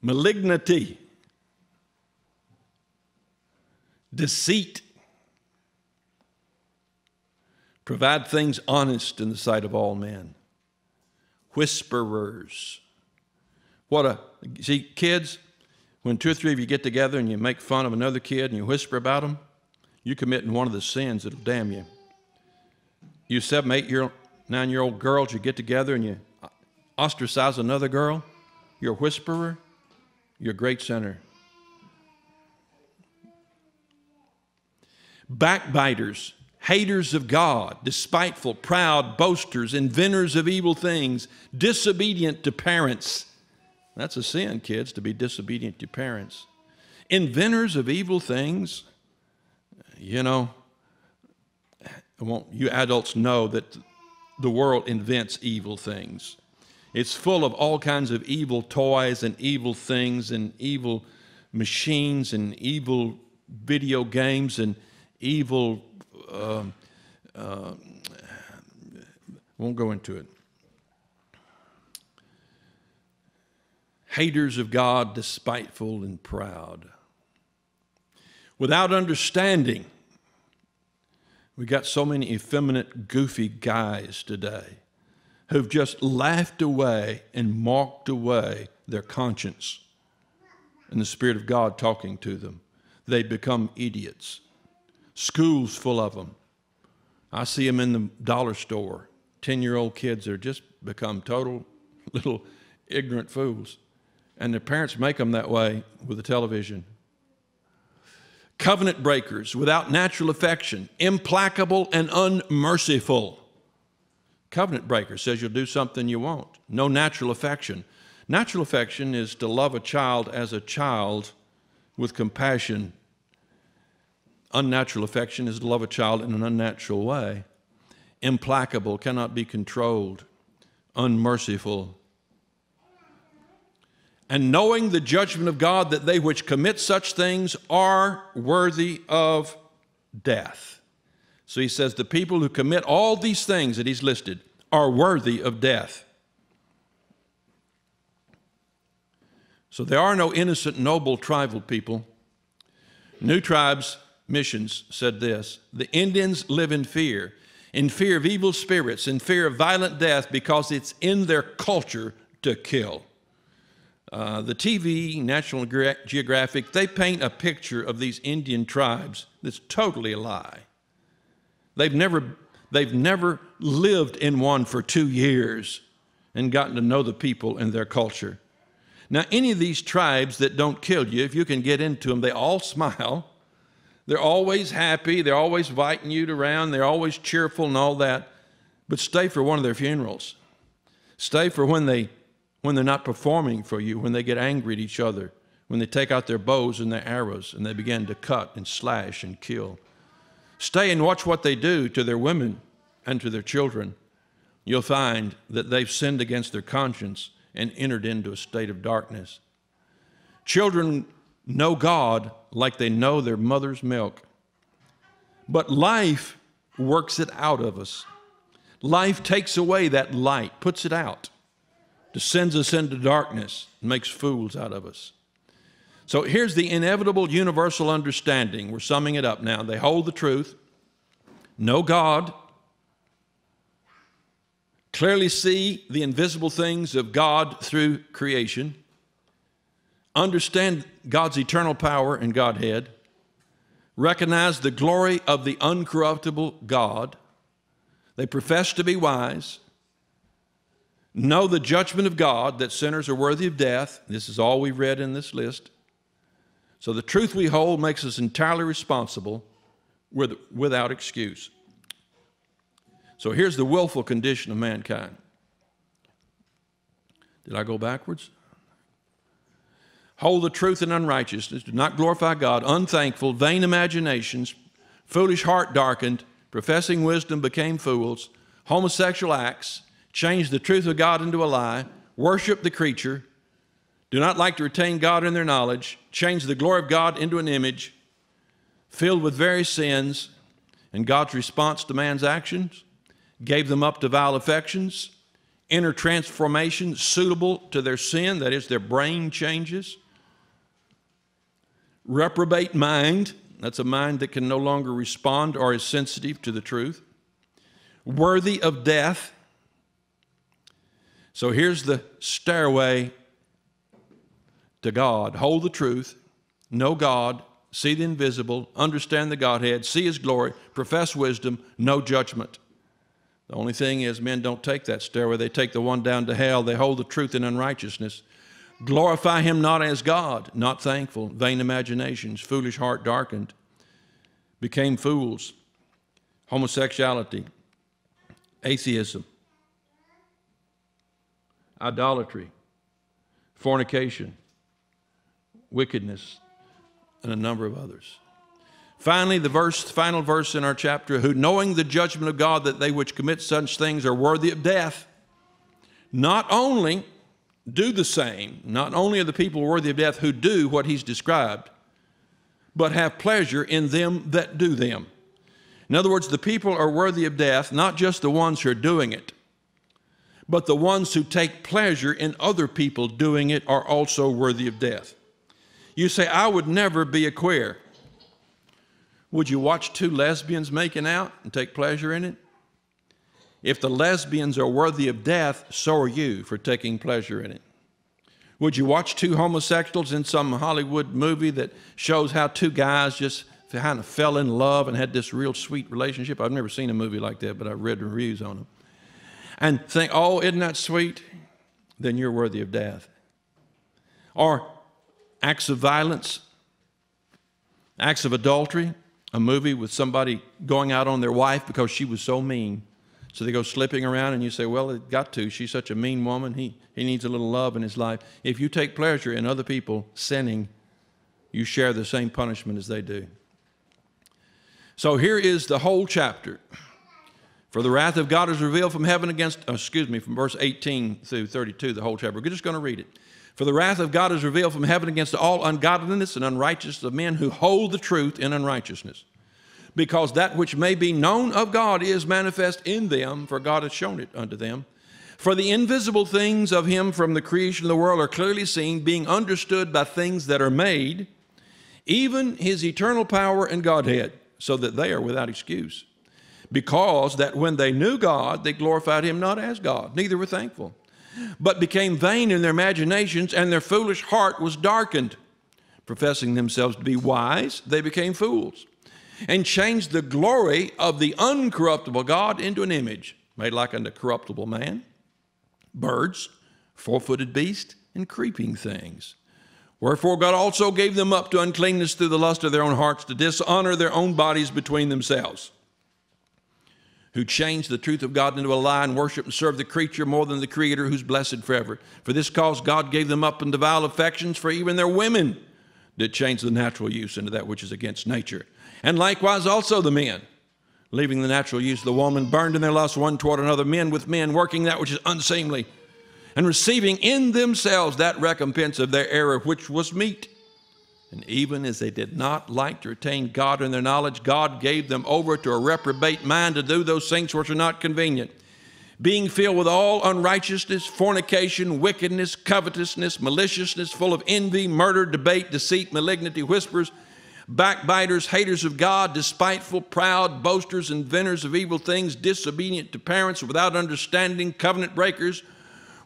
malignity, deceit, provide things honest in the sight of all men, whisperers. What a, see, kids, when two or three of you get together and you make fun of another kid and you whisper about them, you're committing one of the sins that'll damn you. You seven, eight year, nine year old girls, you get together and you ostracize another girl, you're a whisperer, you're a great sinner. Backbiters, haters of God, despiteful, proud, boasters, inventors of evil things, disobedient to parents. That's a sin, kids, to be disobedient to parents. Inventors of evil things, you know, you adults know that the world invents evil things. It's full of all kinds of evil toys and evil things and evil machines and evil video games and evil. Uh, uh, won't go into it. Haters of God, despiteful and proud. Without understanding, we got so many effeminate, goofy guys today who've just laughed away and mocked away their conscience and the Spirit of God talking to them. They become idiots. Schools full of them. I see them in the dollar store. 10 year old kids are just become total [laughs] little ignorant fools. And their parents make them that way with the television. Covenant breakers without natural affection, implacable and unmerciful. Covenant breaker says you'll do something you won't. No natural affection. Natural affection is to love a child as a child with compassion. Unnatural affection is to love a child in an unnatural way. Implacable, cannot be controlled. Unmerciful. And knowing the judgment of God that they which commit such things are worthy of death. So he says the people who commit all these things that he's listed are worthy of death. So there are no innocent, noble tribal people. New Tribes Missions said this The Indians live in fear, in fear of evil spirits, in fear of violent death, because it's in their culture to kill. Uh, the TV, National Geographic, they paint a picture of these Indian tribes that's totally a lie. They've never, they've never lived in one for two years and gotten to know the people and their culture. Now, any of these tribes that don't kill you, if you can get into them, they all [laughs] smile. They're always happy. They're always inviting you around. They're always cheerful and all that. But stay for one of their funerals. Stay for when, they, when they're not performing for you, when they get angry at each other, when they take out their bows and their arrows and they begin to cut and slash and kill. Stay and watch what they do to their women and to their children. You'll find that they've sinned against their conscience and entered into a state of darkness. Children know God like they know their mother's milk. But life works it out of us. Life takes away that light, puts it out, descends us into darkness, and makes fools out of us. So here's the inevitable universal understanding. We're summing it up now. They hold the truth, know God, clearly see the invisible things of God through creation, understand God's eternal power and Godhead, recognize the glory of the uncorruptible God. They profess to be wise, know the judgment of God that sinners are worthy of death. This is all we've read in this list. So the truth we hold makes us entirely responsible with, without excuse. So here's the willful condition of mankind. Did I go backwards? Hold the truth in unrighteousness, do not glorify God, unthankful, vain imaginations, foolish heart darkened, professing wisdom became fools, homosexual acts, change the truth of God into a lie, worship the creature, do not like to retain God in their knowledge, change the glory of God into an image, filled with various sins, and God's response to man's actions gave them up to vile affections, inner transformation suitable to their sin, that is, their brain changes, reprobate mind, That's a mind that can no longer respond or is sensitive to the truth. Worthy of death. So here's the stairway to God. Hold the truth, know God, see the invisible, understand the Godhead, see His glory, profess wisdom, no judgment. The only thing is, men don't take that stairway. They take the one down to hell. They hold the truth in unrighteousness. Glorify Him not as God, not thankful, vain imaginations, foolish heart darkened, became fools, homosexuality, atheism, idolatry, fornication, wickedness, and a number of others. Finally, the verse, final verse in our chapter, who knowing the judgment of God that they which commit such things are worthy of death, not only do the same, not only are the people worthy of death who do what he's described, but have pleasure in them that do them. In other words, the people are worthy of death, not just the ones who are doing it, but the ones who take pleasure in other people doing it are also worthy of death. You say, I would never be a queer. Would you watch two lesbians making out and take pleasure in it? If the lesbians are worthy of death, so are you for taking pleasure in it. Would you watch two homosexuals in some Hollywood movie that shows how two guys just kind of fell in love and had this real sweet relationship? I've never seen a movie like that, but I've read reviews on them. And think, oh, isn't that sweet? Then you're worthy of death. Or acts of violence, acts of adultery, a movie with somebody going out on their wife because she was so mean. So they go slipping around, and you say, Well, it got to. She's such a mean woman. He, he needs a little love in his life. If you take pleasure in other people sinning, you share the same punishment as they do. So here is the whole chapter. For the wrath of God is revealed from heaven against, oh, excuse me, from verse 18 through 32, the whole chapter. We're just going to read it. For the wrath of God is revealed from heaven against all ungodliness and unrighteousness of men who hold the truth in unrighteousness. Because that which may be known of God is manifest in them, for God hath shown it unto them. For the invisible things of him from the creation of the world are clearly seen, being understood by things that are made, even his eternal power and Godhead, so that they are without excuse. Because that when they knew God, they glorified him not as God, neither were thankful but became vain in their imaginations, and their foolish heart was darkened. Professing themselves to be wise, they became fools, and changed the glory of the uncorruptible God into an image made like unto corruptible man, birds, four footed beasts, and creeping things. Wherefore God also gave them up to uncleanness through the lust of their own hearts, to dishonor their own bodies between themselves who changed the truth of God into a lie and worship and serve the creature more than the Creator who's blessed forever. For this cause God gave them up into vile affections, for even their women did change the natural use into that which is against nature. And likewise also the men, leaving the natural use of the woman, burned in their lust one toward another, men with men, working that which is unseemly, and receiving in themselves that recompense of their error which was meet and even as they did not like to retain God in their knowledge, God gave them over to a reprobate mind to do those things which are not convenient. Being filled with all unrighteousness, fornication, wickedness, covetousness, maliciousness, full of envy, murder, debate, deceit, malignity, whispers, backbiters, haters of God, despiteful, proud, boasters, inventors of evil things, disobedient to parents, without understanding, covenant breakers,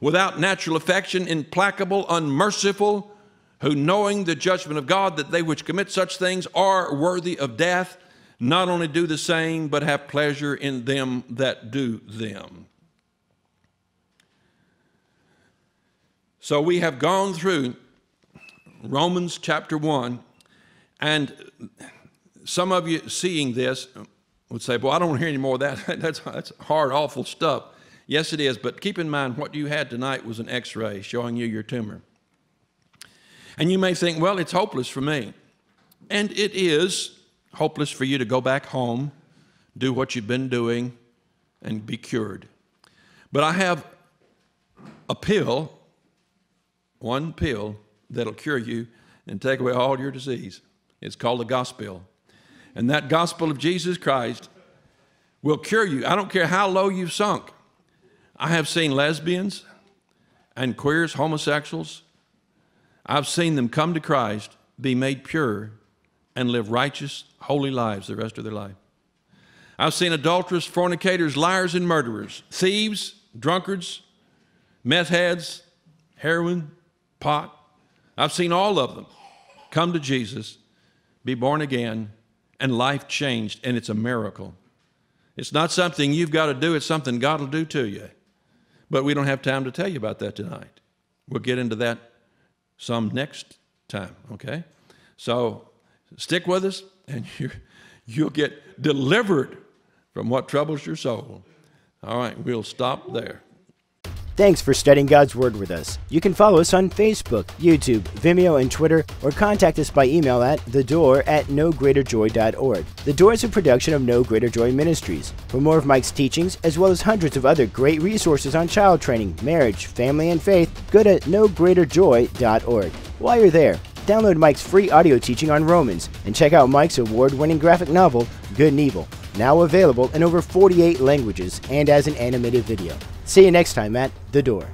without natural affection, implacable, unmerciful who knowing the judgment of God that they which commit such things are worthy of death, not only do the same, but have pleasure in them that do them. So we have gone through Romans chapter 1, and some of you seeing this would say, Well, I don't want to hear any more of that. [laughs] that's, that's hard, awful stuff. Yes, it is, but keep in mind what you had tonight was an x ray showing you your tumor. And you may think, well, it's hopeless for me. And it is hopeless for you to go back home, do what you've been doing, and be cured. But I have a pill, one pill, that'll cure you and take away all your disease. It's called the gospel. And that gospel of Jesus Christ will cure you. I don't care how low you've sunk. I have seen lesbians and queers, homosexuals, I've seen them come to Christ, be made pure, and live righteous, holy lives the rest of their life. I've seen adulterers, fornicators, liars, and murderers, thieves, drunkards, meth heads, heroin, pot. I've seen all of them come to Jesus, be born again, and life changed, and it's a miracle. It's not something you've got to do, it's something God will do to you. But we don't have time to tell you about that tonight. We'll get into that some next time, okay? So stick with us, and [laughs] you, you'll get delivered from what troubles your soul. All right, we'll stop there. Thanks for studying God's Word with us. You can follow us on Facebook, YouTube, Vimeo, and Twitter, or contact us by email at thedoor at nogreaterjoy.org. The Door is a production of No Greater Joy Ministries. For more of Mike's teachings, as well as hundreds of other great resources on child training, marriage, family, and faith, go to nogreaterjoy.org. While you're there, download Mike's free audio teaching on Romans and check out Mike's award winning graphic novel, Good and Evil, now available in over 48 languages and as an animated video. See you next time at The Door.